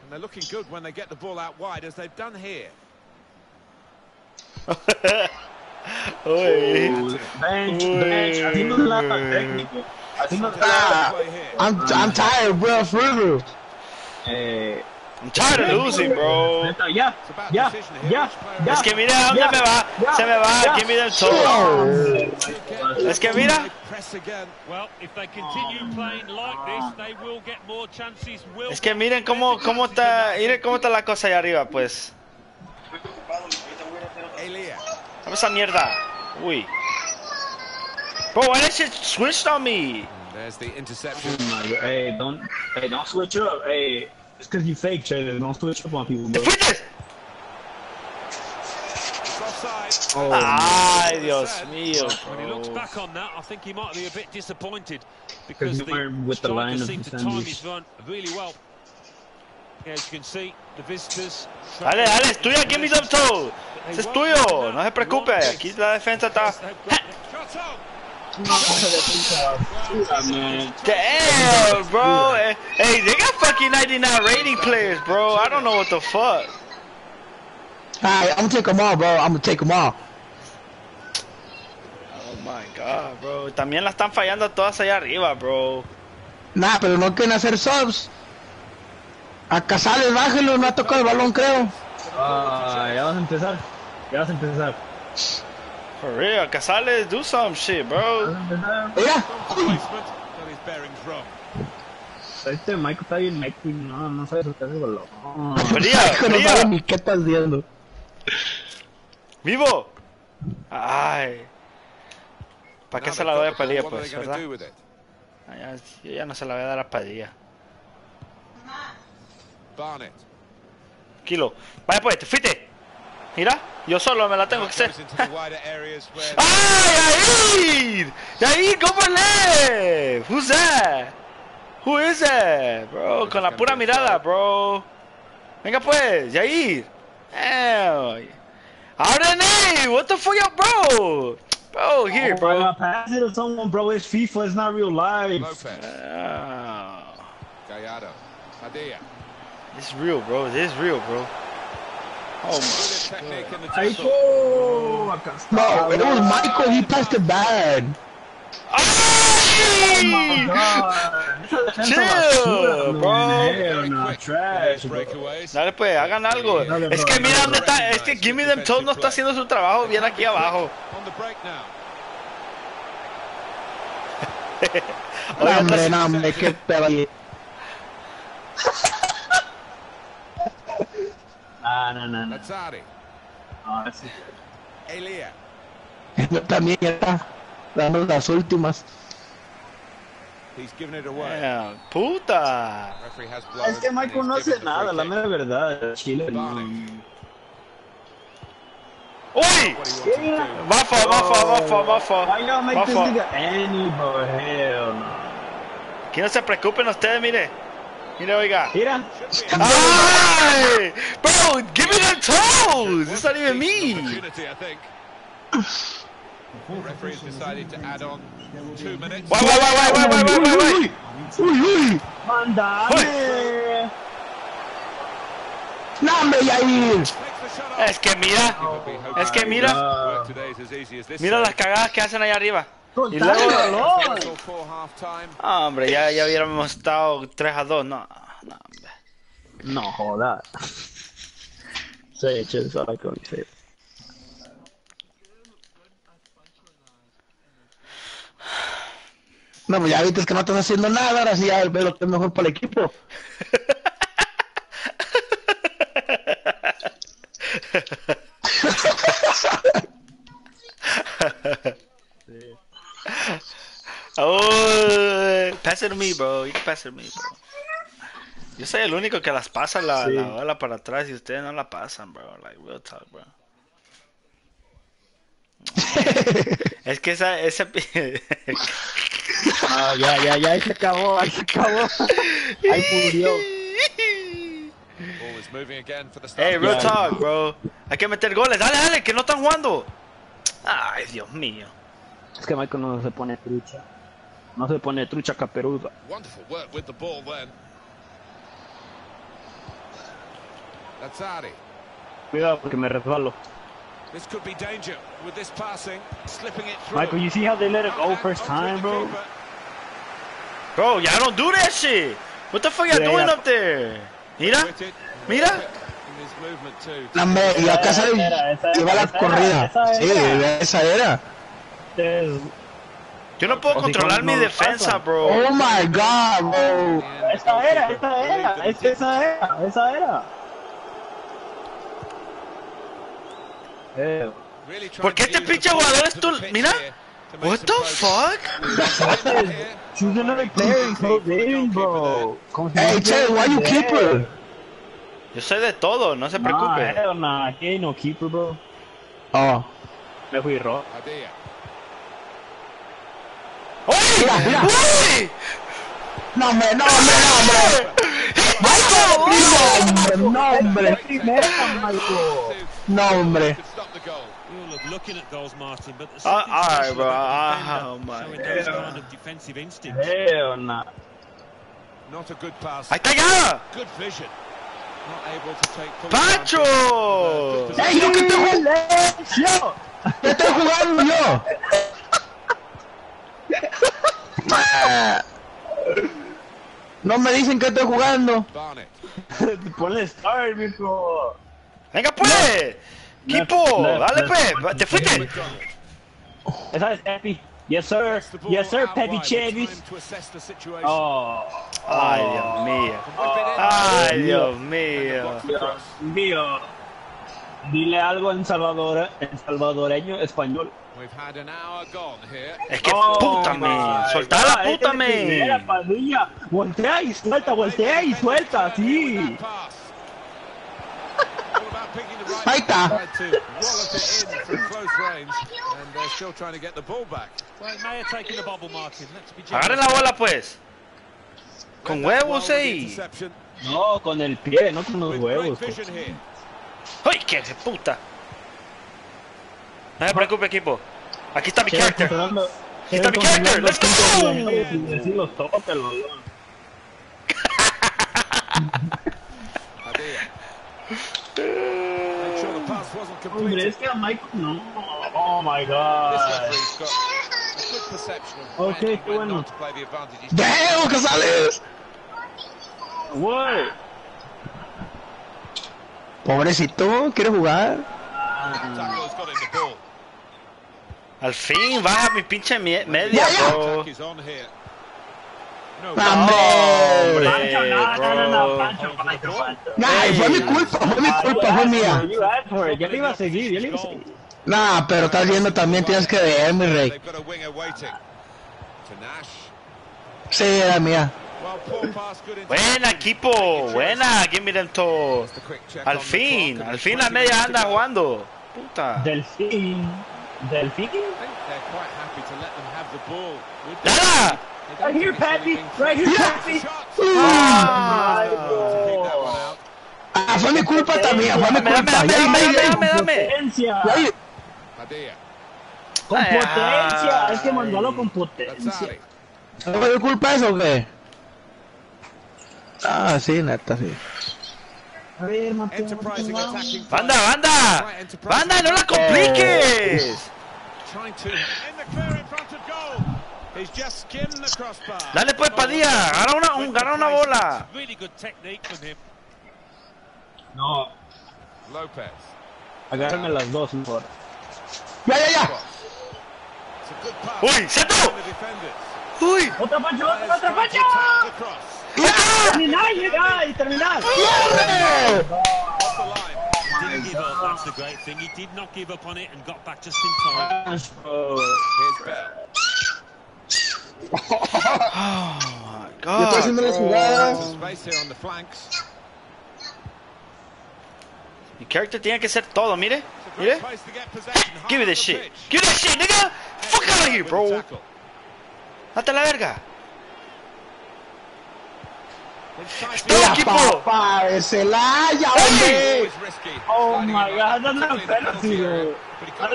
And they're looking good when they get the ball out wide, as they've done here. Uy. Bench, bench. Así no es la técnica. Así no la. Ah, I'm, I'm tired, bro, for real. Eh, I'm tired of losing, bro. ya, ya, ya, ya. Es que mira a dónde me va. Se me va. Give me them toes. Es que mira. Press again. Well, if they continue playing like this, they will get more chances. Will Es que miren cómo, cómo está, miren cómo está la cosa ahí arriba, pues. Dame esa mierda. Uy. Bro, why that shit switched on me? There's the interception. Hey, don't, hey, don't switch up. Hey, it's because you fake, Trader. Don't switch up on people, bro. ¡Fuites! It's offside. Oh, ah, Ay, Dios mío, When he looks back on that, I think he might be a bit disappointed Because because the weren't with the striker line of seemed to time his run really well. Yeah, as you can see, the visitors. Dale, dale, es tuya, give me them toes. Es tuyo, no se preocupe. Aquí la defensa está. Damn, bro. Eh, Hey, they got fucking 99 rating players, bro. I don't know what the fuck. Alright, I'm gonna take them all, bro. I'm gonna take them all. Oh my god, bro. También la están fallando todas allá arriba, bro. Nah, pero no quieren hacer subs. A Casales, bájelo, no ha tocado el balón, creo. Ah, ya vas a empezar. Ya vas a empezar. For real, Casales, do some shit, bro. Mira. Este Michael está bien meco y no, no sabe soltar el balón. Fría, Que no sabe fría. ni qué estás haciendo. Vivo. Ay. ¿Para qué se la doy a Padilla, pues, verdad? Ah, ya- Yo ya no se la voy a dar a Padilla. Barnett. Kilo. Vaya pues, te fuiste. Mira, yo solo me la tengo que hacer. ¡Ay, Yair! Yair, go for left! Who's that? Who is that? Bro, con la pura mirada, bro. Venga pues, Yair. Damn. Ardenay, what the fuck, yo, bro? Bro, here, Oh, bro. Pass it to someone, bro. It's FIFA. It's not real life. Lopez, Ah, Gallardo, Padilla. it's real, bro. This is real, bro. Oh Brilliant technique in the Ay, tackle. oh, acá está, No, it was bro. Michael. He passed it bad. my. God. Esa defensa Chill, basura, bro. man. Very Hell no, quick trash, those bro. breakaways. Dale pues, hagan algo. Dale, Es bro, que mira dale, dónde bro. está. Es que Gimme Them Toes no está haciendo su trabajo bien aquí abajo. On the break now. No, Oye, hombre, andas- no, hombre, qué pedo ahí. Ah, no, no, no. Lazzari, No, ese- Elia. También ya está dando las últimas. He's given it away. Damn, puta. Referee has blown. Es que Michael no and he's hace given the free nada, la kick. mera verdad. Chile no. ¡Uy! What he wanted to do. Bafa, bafa, bafa, bafa. Why y'all make this Bafa. nigga any, bro? Hell no. Que no se preocupen ustedes, mire. Mire, oiga. Mira. ¡Ay! Bro, give me the toes! It's not even me. Opportunity, I think. The referee has decided to add on two minutes. Wait, wait, wait, wait, wait, wait, wait, wait. Uy, uy. Mandame. No, hombre, Yair. Es que mira, es que mira, Work today is as easy as this. mira las cagadas que hacen allá arriba. Y luego, time. Ah, hombre, ya, ya hubiéramos estado 3 a 2. No, no, hombre. No jodas. It. No, ya viste que no estás haciendo nada, ahora sí ya ve lo que es mejor para el equipo. Oh, pass it to me, bro. You can pass it to me, bro. Yo soy el único que las pasa la, Sí. la bola para atrás y ustedes no la pasan, bro. Like, real talk, bro. es que esa, ese... Ah, ya, ya, ya, ahí se acabó, ahí se acabó. Ahí murió. Hey, real talk, bro. Hay que meter goles. Dale, dale, que no están jugando. Ay, Dios mío. Es que Michael no se pone trucha. No se pone trucha caperuza. Wonderful work with the ball then. Lazzari. Cuidado porque me resbalo. This could be danger with this passing. Slipping it through. Michael, you see how they let it go first time, bro? Bro, y'all don't do that shit. What the fuck y'all Yeah, doing yeah. up there? Mira, mira. Y acá se lleva la corrida. Sí, esa era. esa era. Es- Yo no puedo controlar mi defensa, bro. Oh my god, bro. Esa era, esa era, es- esa era, esa era. Eh, Really trying ¿Por qué to este pinche jugador es tu... Mira. What the fuck? choose another player and bro. Hey, Che, why you keeper? Yo sé de todo, no se Nah, preocupe. hell nah, aquí no keeper, bro. Oh. Me fui rojo. Mira, mira. ¡Uy! No, hombre, no, hombre, no, hombre. No, hombre, no, Michael. No, all love looking at goals, Martin, but the Uh, alright, bro. about the Uh, oh my showing defensive. Hell nah. Not a good pass. ¡Ahí está ya! Good vision. Not able to take. ¡Pacho! Hey, yo que estoy Silencio. yo estoy jugando yo. Ah. No me dicen que estoy jugando. Barnett. Ponle start, mijo. ¡Venga pues! ¡Equipo! left, ¡Dale left. pues! ¡Te fuiste! Esa es Epi. Yes, sir. Gets the ball Yes, sir, out Pepe wide with Chavis. time to assess the situation. Oh. ¡Ay, Dios mío! Whip it in. ¡Ay, Dios And mío! block the cross. Mío. Dile algo en Salvador, en salvadoreño español. Es que, oh, puta man, soltala, puta man. Voltea y suelta, voltea y suelta, sí. Ahí está. Agarren la bola, pues. Con huevos, ahí. No, con el pie, no con los huevos. ¡Ay, qué puta! No se preocupe, equipo. Aquí está mi Quiero character. controlarlo- Aquí está mi quiero character. controlarlo ¡Let's sin go! decir- sin decir los tócalos, ¿no? Padilla. Make sure the pass wasn't Hombre, completed. es que a Michael no. Oh my This god. referee's got a good perception of when Okay, and qué when bueno. not to play the advantage. He's ¡Damn, Casales! What? Pobrecito, quiere jugar. tackle's got him the ball. Al fin, baja mi pinche mie- media, bro. Attack is on here. No, ¡Hombre! Pancho, no, no, no, no, bro. Pancho, Pancho, Pancho. Nah, fue mi culpa, fue mi culpa, fue mía. You asked for it, Ya le iba a seguir, ya le iba a seguir. Nah, pero estás viendo también, tienes que ver, mi rey. They've got a winger waiting. To Nash. Sí, era mía. Well, poor pass, good Buena, equipo. Buena. Give me them toes. Just a quick check Al on the fin. clock, and Al there's fin la 20 media minutes to anda go. jugando. Puta. Delfín. Delfín? I think they're quite happy to let them have the ball. With ¡Nada! They don't Right here, think it's Pappy. anything Right here, close. Pappy. Shot. Ah. To keep that one out. Ah, fue mi culpa también, fue mi Dame, dame, culpa. dame, Ya dame, ahí, dame, ahí, dame, dame. Potencia. ahí. Padilla. Con Ay, potencia. ay. Es que mandalo con potencia. Lazzari. ¿No fue mi culpa eso o qué? Ah, sí, neta, sí. A ver, Mateo. Enterprising attacking. Banda, play. banda. Right, enterprising. Banda, no la compliques. Trying to in the clear in front of goal. He's just skimmed the crossbar. Dale pues, Padilla. Agarra una, un, agarra una bola. Really good technique from him. No, Lopez. agárrame las dos mejor. Ya, ya, ya. It's a good pass. Uy, Seto. Behind the defenders. Uy. ¡Otra Pancho! Players ¡Otra trying to Pancho! attack the cross. ¡Terminar, llegar y terminar! Off the line. Didn't give up. That's the great thing. He did not give up on it and got back just in time. Oh, Here's Bell. Oh my Yo estoy haciendo las god. jugadas. Some space here on the flanks. Mi character tiene que ser todo, mire. It's a great Mire. place to get possession. Give me High this on the shit. pitch. Give me that shit, nigga. Fuck out of here, With the bro. tackle. Date la verga. Equipo. papá de Celaya, hombre. Oh my god, that's not the penalty penalty, bro.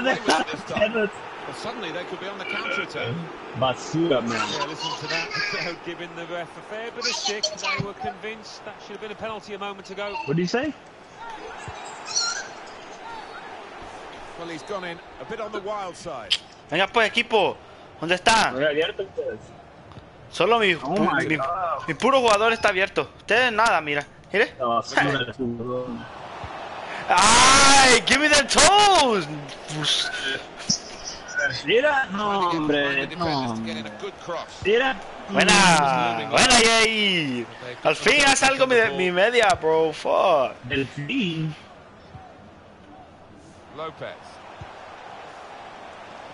That's not. Well, suddenly they could be on the counter attack. Basura, man. Yeah, listen to that. Giving the ref a fair bit of stick. They were convinced that should have been a penalty a moment ago. What did you say? Well, he's gone in a bit on the wild side. Venga pues, equipo. ¿Dónde está? Solo mi, Oh mi, puro jugador está abierto. Ustedes nada, mira. Mire. ¡Ay! ¡Give me the toes! Mira, no, hombre, no. Mira. Buena, buena Jay. Al fin hace algo mi, mi media, bro. Fuck. Delfín. Lopez.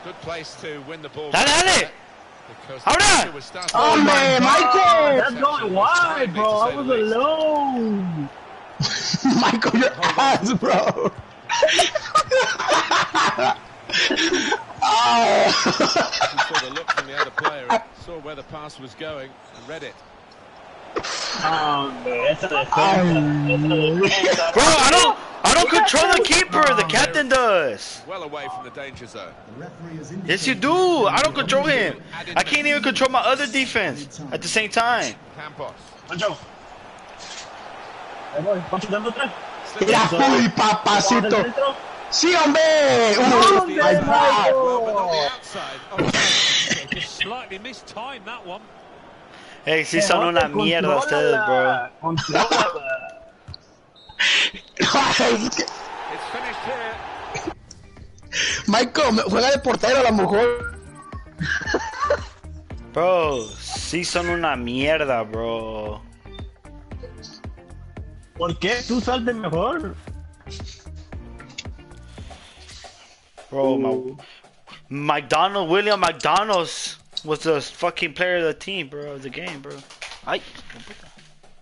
Good place to win the ball. Dale, dale. Because Ahora. the pressure was starting Oh to- my Michael! That's going wide, bro. I was alone. Michael, your ass, bro. oh. He saw the look from the other player and oh. saw where the pass was going and read it. Hombre, esa defensa. Esa defensa. Bro, I don't, I don't control the keeper. The oh, captain does. Well away from the danger zone. The referee has Yes, you do. I don't control him. I can't even control my other defense at the same time. Campos. Pancho. Ahí voy. Pancho, dame otra. Mira, uy, papacito. Sí, hombre. My God. but on the Michael? outside. Oh, Just slightly missed time that one. Hey, sí son una mierda ustedes, bro. Michael, me- juega de portero a lo mejor. Bro, sí son una mierda, bro. ¿Por qué tú salte mejor? Bro, my, McDonald, William McDonald's was the fucking player of the team, bro, of the game, bro. Ay,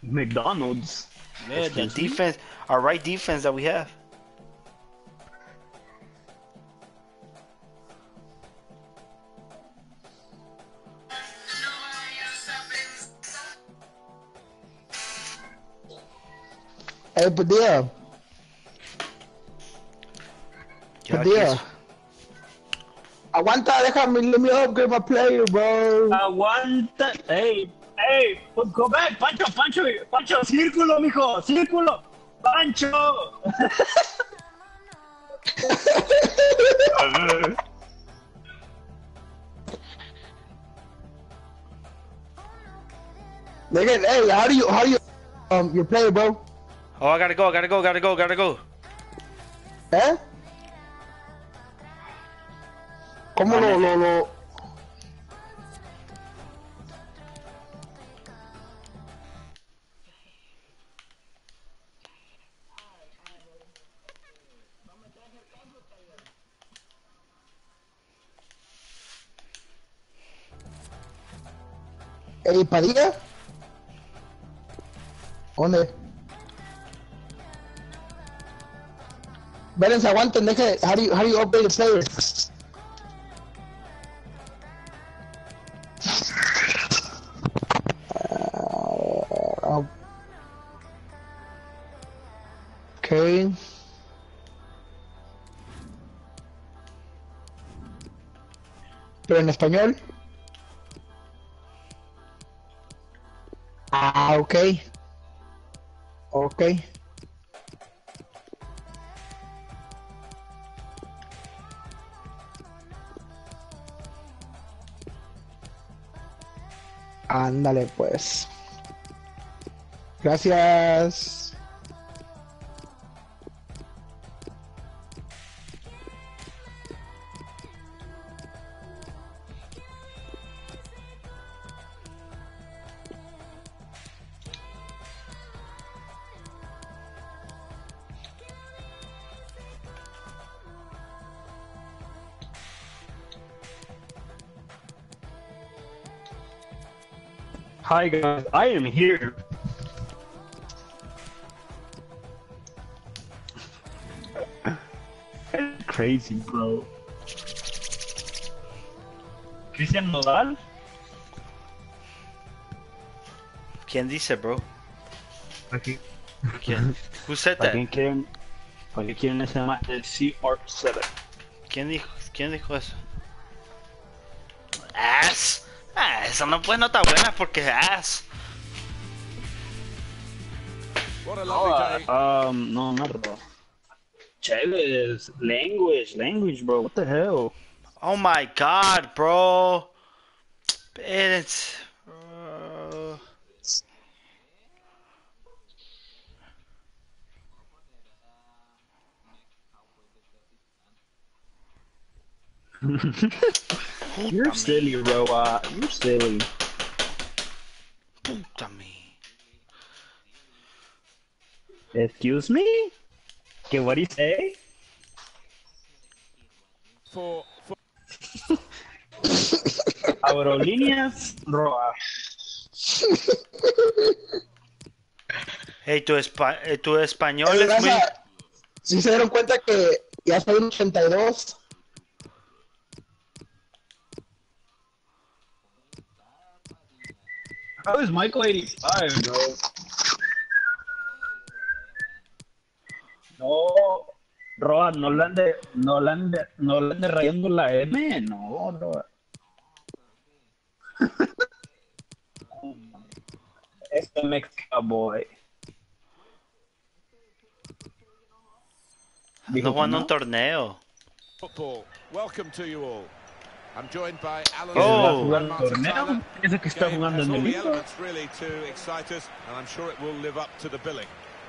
McDonald's. Yeah, the defense, our right defense that we have. Hey, Padilla. Padilla. Aguanta, déjame, let me upgrade my player, bro. Aguanta, hey, hey, go back, Pancho, Pancho, Pancho, círculo, mijo, círculo. Pancho. Nigga, hey, how do you, how do you, um, your player, bro? Oh, I gotta go, I gotta go, gotta go, gotta go. ¿Eh? ¿Cómo lo, lo, lo? ¿El Padilla? ¿Dónde? Balance, aguanten, deje, how do you, how do you upgrade the player? Okay. Pero en español. Ah, ok. Ok. Ándale pues. Gracias. Hi guys, I am here. That's crazy, bro. Christian Nodal? ¿Quién dice, bro? Aquí. ¿Quién? Who said ¿Para that? quién quieren, para qué quieren ese más del CR7? ¿Quién dijo, quién dijo eso? Ah, esa no pues no está buena porque es ass. What a No, uh, um, no, no, bro. Chavez, language, language, bro. What the hell? Oh my god, bro. It's. Uh, You're silly, bro. Uh, you're silly. puta me. Excuse me? Okay, what do you say? For, for Aerolíneas Roa. Hey, tu, espa eh, tu español Oye, es muy. raza, ¿sí se dieron cuenta que ya soy un 82? How is Michael 85, bro? No, Roa, no le ande, no le ande, no le ande rayando la M, no, Roa. este Mex Cowboy. No jugando un torneo. football, welcome to you all. I'm joined by Alan Oh. Smith and Martin Torneo. Tyler. Ese que está jugando en el the really to excite us, and I'm sure it will live up to the billing.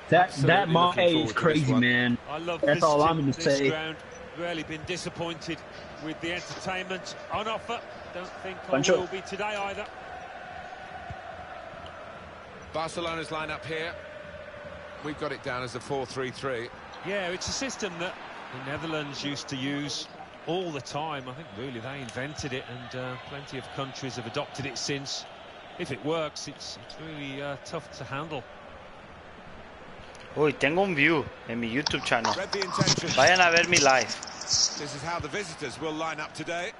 That Absolutely that looking is crazy, man. I love That's all I'm gonna say. ground. Rarely been disappointed with the entertainment on offer. Don't think Pancho. I will be today either. Barcelona's lineup here. We've got it down as a 4-3-3. Yeah, it's a system that the Netherlands used to use all the time. I think really they invented it, and uh, plenty of countries have adopted it since. If it works, it's, it's really uh, tough to handle. Uy, tengo un view en mi YouTube channel. Read the intention. Vayan a ver mi live. This is how the visitors will line up today.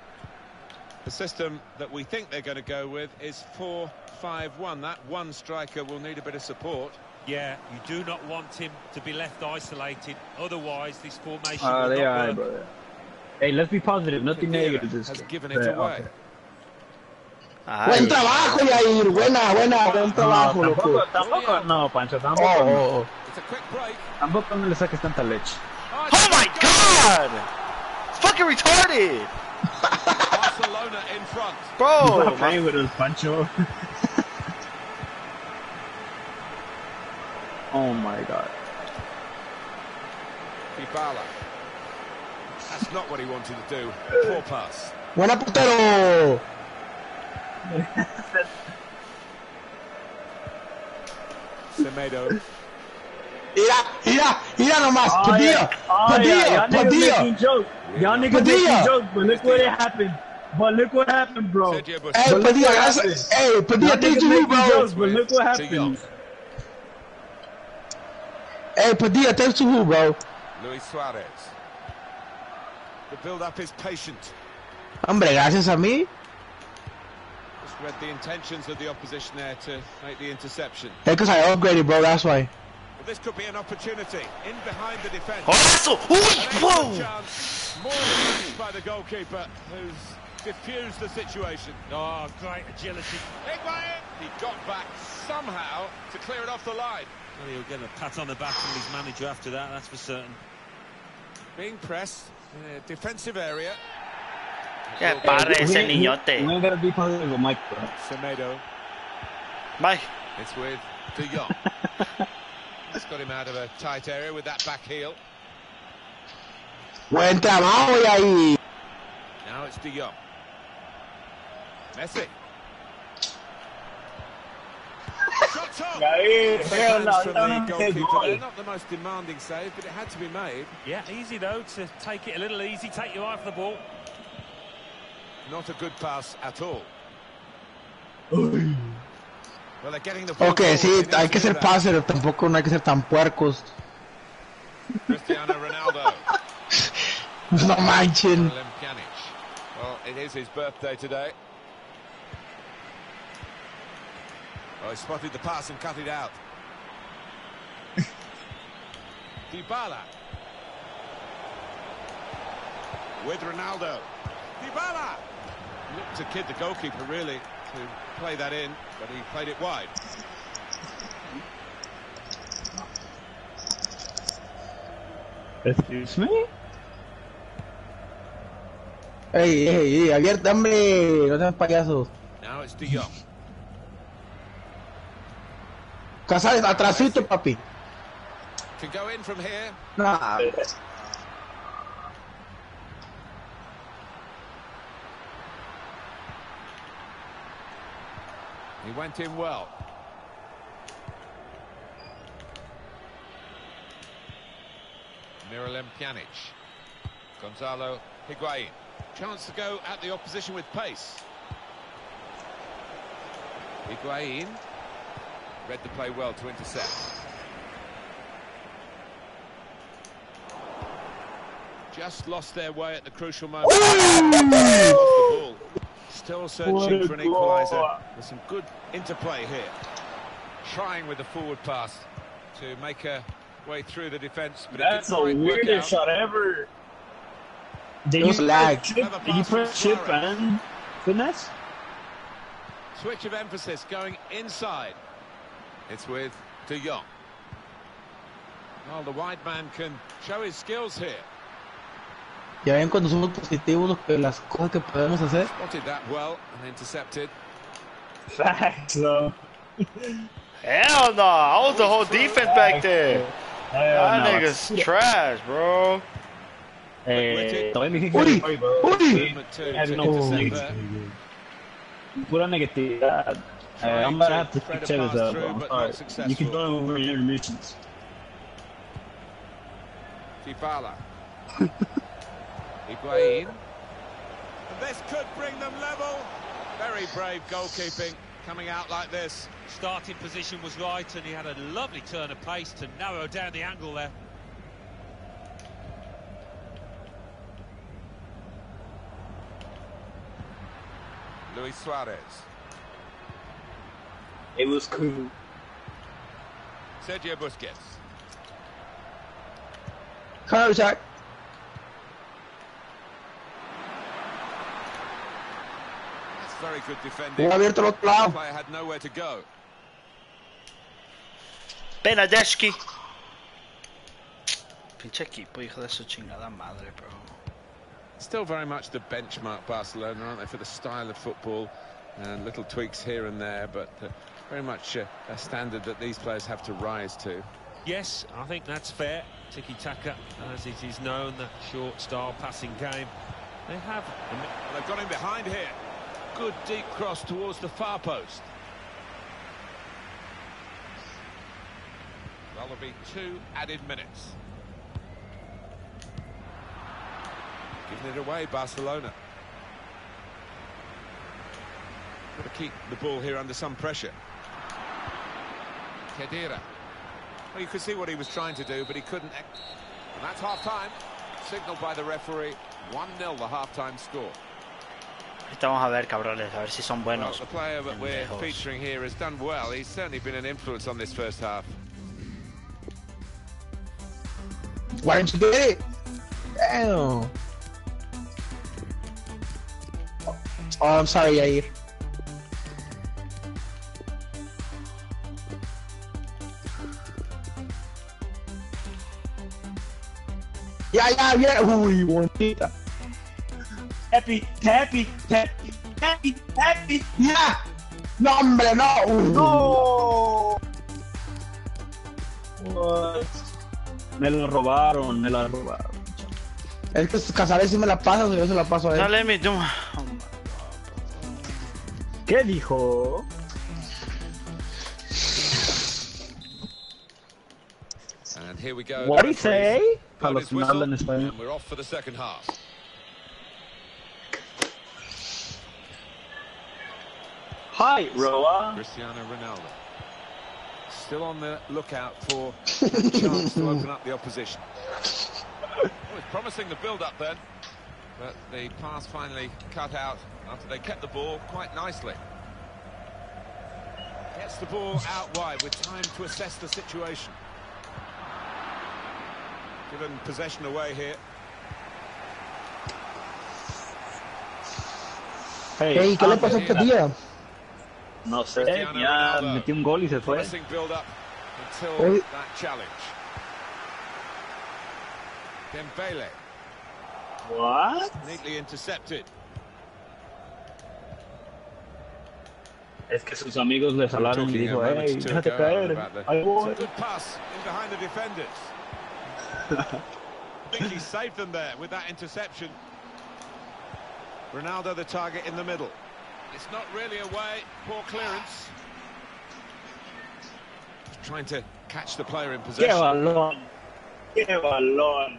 The system that we think they're going to go with is 4-5-1. That one striker will need a bit of support. Yeah, you do not want him to be left isolated. Otherwise, this formation Uh, will they not work. brother. Hey, let's be positive. Nothing Khedira negative. This has game. given it Yeah, away. okay. Ah, buen trabajo, Yair. Buena, buena, buen trabajo, No, tampoco, loco. tampoco, no, Pancho, tampoco. Oh, oh, oh. It's a quick break. Tampoco no le saques tanta leche. Oh my god! It's fucking retarded! Barcelona in front. Bro! Stop playing with us, Pancho. oh my god. Dybala. That's not what he wanted to do. Poor pass. Buena portero. Semedo. Mira, mira, mira nomás. Oh, Padilla, yeah. Oh, yeah. Padilla, Y'all niggas making Padilla. jokes. Y'all niggas Padilla. making jokes, but look what happened. But look what happened, bro. Hey, But Padilla, what gracias. happened. Hey, Padilla, Y'all thanks niggas to you, bro. jokes, but look what happened. Hey, Padilla, thanks to who, bro? Luis Suarez. The build-up is patient. Hombre, gracias a mí. Just read the intentions of the opposition there to make the interception. That's because I upgraded, bro. That's why. But this could be an opportunity. In behind the defence. Oh, An Uy, excellent whoa! chance. More by the goalkeeper, who's diffused the situation. Oh, great agility. He got back somehow to clear it off the line. Well, he'll get a pat on the back from his manager after that, that's for certain. Being pressed in a Uh, defensive area. Que pare ese We- we- niñote. We ain't gotta be positive with Mike, bro. Semedo. Mike. It's with De Jong. He's got him out of a tight area with that back heel. Buen trabajo, Yair. Now it's De Jong. Messi. Shots on. Hell no, from the goalkeeper no, there. no. Not the most demanding save, but it had to be made. Yeah, easy though to take it a little easy, take your eye off the ball. Not a good pass at all. Well, they're getting the ball Ok, sí, forward. hay que ser They need to do that. positive. Tampoco no hay que ser tan puercos. Cristiano Ronaldo. No manchen. Well, it is his birthday today. Oh, he spotted the pass and cut it out. Dybala. With Ronaldo. Dybala! Looked to kid the goalkeeper, really, to play that in, but he played it wide. Excuse me? Ey, ey, ey, abierta, hombre. No seas payaso. Now it's De Jong. Casares, atrasito, papi. Can go in from here. Nah. He went in well. Miralem Pjanic. Gonzalo Higuain. Chance to go at the opposition with pace. Higuain. Read the play well to intercept. Just lost their way at the crucial moment. Lost the ball. Still searching for an equaliser. There's some good interplay here. Trying with the forward pass to make a way through the defence, but That's it the didn't quite work weirdest shot ever. Did It was you lag. Did you press chip and finesse? Switch of emphasis going inside. It's with De Jong. Well, the wide man can show his skills here. Ya ven cuando somos positivos lo que las cosas que podemos hacer. Spotted that well and intercepted. Facts, though. Hell no! I was the whole defense back there. Hell That no. nigga's trash, bro. Eh, todavía me dije Uy, que bro. uy. Movement to, Have to no intercept there. negativity. Pura negatividad. Uh, I'm Trying gonna have to thread pick a Chavez pass up, through, bro. I'm sorry. You can do it over your intermissions. Dybala. Higuain. And this could bring them level. Very brave goalkeeping coming out like this. Starting position was right and he had a lovely turn of pace to narrow down the angle there. Luis Suarez. It was cool. Sergio Busquets. Counter attack. That's very good defending. Juega abierto al otro lado. The player had nowhere to go. Bernardeschi. Pinche equipo, hijo de su chingada madre, bro. Still very much the benchmark Barcelona, aren't they, for the style of football? And little tweaks here and there, but uh, very much uh, a standard that these players have to rise to. Yes, I think that's fair. Tiki-taka, as it is known, that short style passing game. They have Well, they've got him behind here. good deep cross towards the far post. Well, there'll be two added minutes. Giving it away, Barcelona. Got to keep the ball here under some pressure. Khedira. Well, you could see what he was trying to do, but he couldn't. And that's half-time. Signaled by the referee. 1-0 the half-time score. Ahorita vamos a ver, cabrones, a ver si son Well, buenos. the player that we're featuring here has done well. He's certainly been an influence on this first half. Why didn't you get it? Damn. Oh, I'm sorry, Yair. Ya, ya, ya. Uy, bonita. Happy, happy, happy, happy, happy. Ya. No, hombre, no. Uy. No. What? Me lo robaron, me la robaron. Es que Casares si me la pasa o yo se la paso a él. No let me do. ¿Qué dijo? And here we go. What The he say? Referee's Para blown los his que no whistle, hablan español. and we're off for the second half. Hi, Roa. Cristiano Ronaldo. Still on the lookout for a chance to open up the opposition. It's promising the build-up then, but the pass finally cut out after they kept the ball quite nicely. Gets the ball out wide with time to assess the situation. Given possession away here. Hey, ¿qué le pasó a este día? No sé, Cristiano ya metió un gol y se fue. Promising Hey. Dembele What? neatly intercepted. Es que sus amigos le salaron y dijo, hey, or two déjate caer. Ahí voy. good pass in behind the defenders. I think he saved them there with that interception. Ronaldo the target in the middle. It's not really away, poor clearance. Trying to catch the player in ¡Qué possession. balón! ¡Qué balón!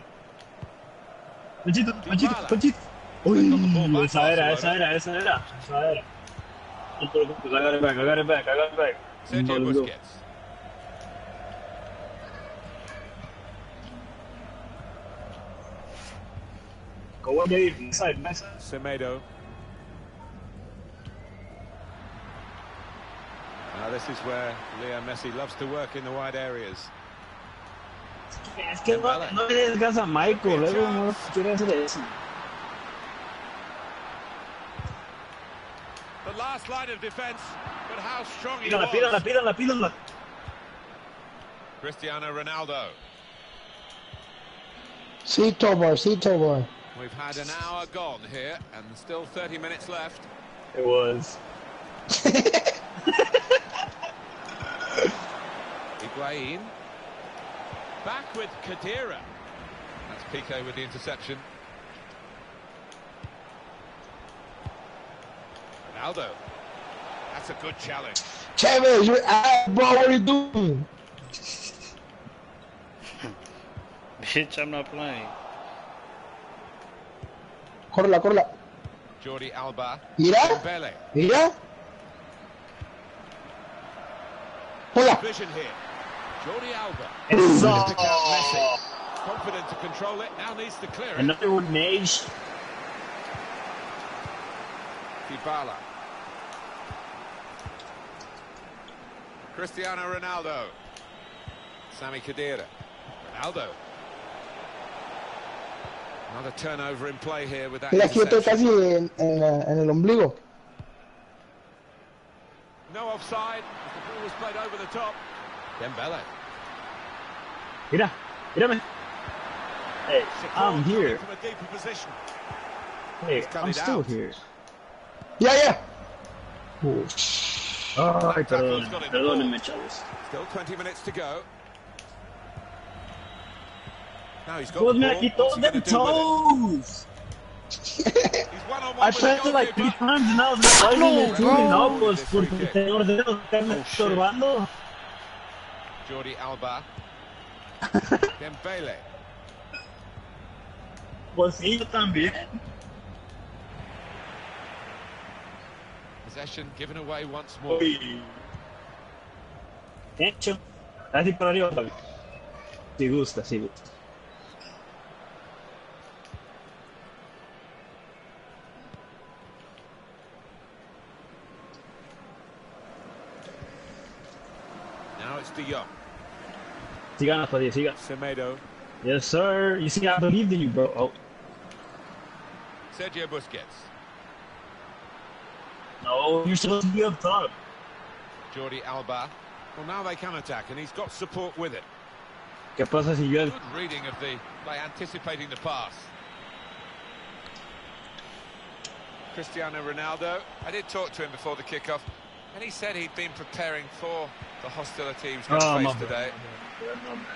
Panchito, Panchito, Panchito. Uy, esa era, esa era, esa era, esa era. No te preocupes, I got it back, I got it back, I got it back. Sergio. Busquets. Go on, Dave, inside, inside. Semedo. Now this is where Leo Messi loves to work in the wide areas. Es que no, no le des a Michael, luego no quiere hacer eso. The last line of defence, but how strong he Pídala, pídala, was. pídala, pídala. Cristiano Ronaldo. Sí, Tobar, sí, Tobar. We've had an hour gone here and still 30 minutes left. It was. Higuain. Back with Khedira. That's Piqué with the interception. Ronaldo. That's a good challenge. Chavez, you're out, bro. What are you doing? Bitch, I'm not playing. Córrela, córrela. Jordi Alba. Mira. Dembele. Mira. Hola. Vision here. Jordi Alba. Eso. Pick out Messi. Confident to control it. Now needs to clear it. Another one, Mage. Dybala. Cristiano Ronaldo. Sami Khedira. Ronaldo. Another turnover in play here with that Mira, aquí yo estoy interception. casi en, en, la- en el ombligo. No offside. The ball was played over the top. Dembele. Mira, mírame. Hey, I'm here. From a deeper position. Hey, I'm still out. here. Ya, ya. Oh, Ay, perdón, perdónenme, chavos. Still 20 minutes to go. Now he's got Put the me ball. aquí What's todos he them with it? toes. I tried it like three times and I was like, No, bro. No, pues This porque free el kick. señor de los está Oh, shit. estorbando. Jordi Alba. Dembele. Pues sí, yo también. Possession given away once more. Hecho. Así por arriba también. Si gusta, si gusta. It's De Jong. Sigan, Padilla, sigan. Semedo. Yes, sir. You see, I believed in you, bro. Oh, Sergio Busquets. no, you're supposed to be up top. Jordi Alba. Well, now they can attack, and he's got support with it. ¿Qué pasa si yo... Good reading of the by anticipating the pass. Cristiano Ronaldo. I did talk to him before the kickoff, and he said he'd been preparing for the hostility he was going Oh, to my face today. my bad.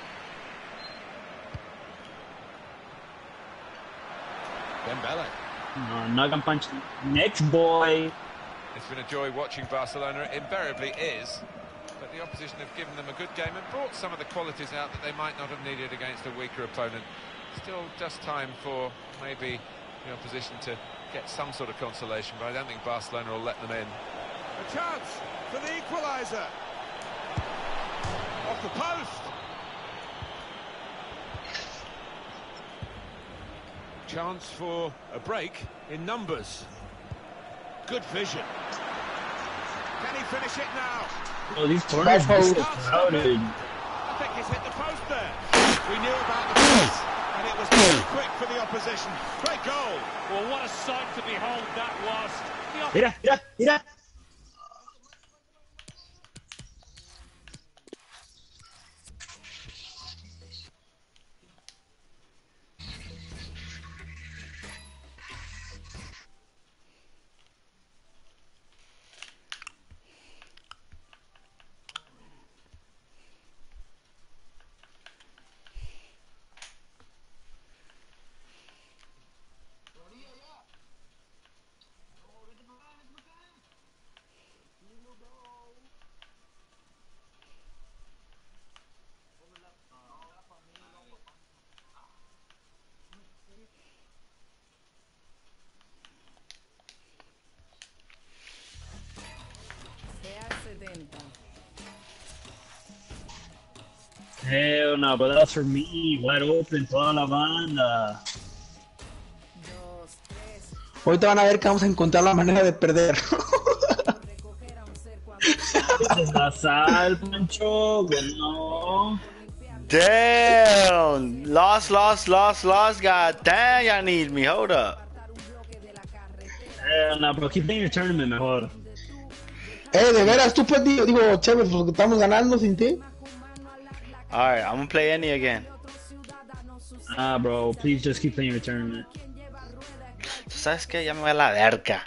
Dembele. No, no hagan punch. Next boy. It's been a joy watching Barcelona. It invariably is. But the opposition have given them a good game and brought some of the qualities out that they might not have needed against a weaker opponent. Still just time for maybe the opposition to get some sort of consolation, but I don't think Barcelona will let them in. A chance for the equaliser. Off the post. Chance for a break in numbers. Good vision. Can he finish it now? Oh, these corners are so crowded. I think he's hit the post there. We knew about the post, and it was too quick for the opposition. Great goal. Well, what a sight to behold that was. The op- Mira, mira, mira. No, but that's for me. Wide open, toda la banda. Hoy te van a ver que vamos a encontrar la manera de perder. Es la sal, Pancho. No. Damn! Lost, lost, lost, lost. God damn, y'all need me. Hold up. Hell no, bro. Keep playing your tournament mejor. eh, de veras, tú pues, digo, digo chévere, porque estamos ganando sin ti. Alright, I'm gonna play any again. Ah, bro. Please just keep playing your tournament. ¿Sabes qué? Ya me voy a la verga.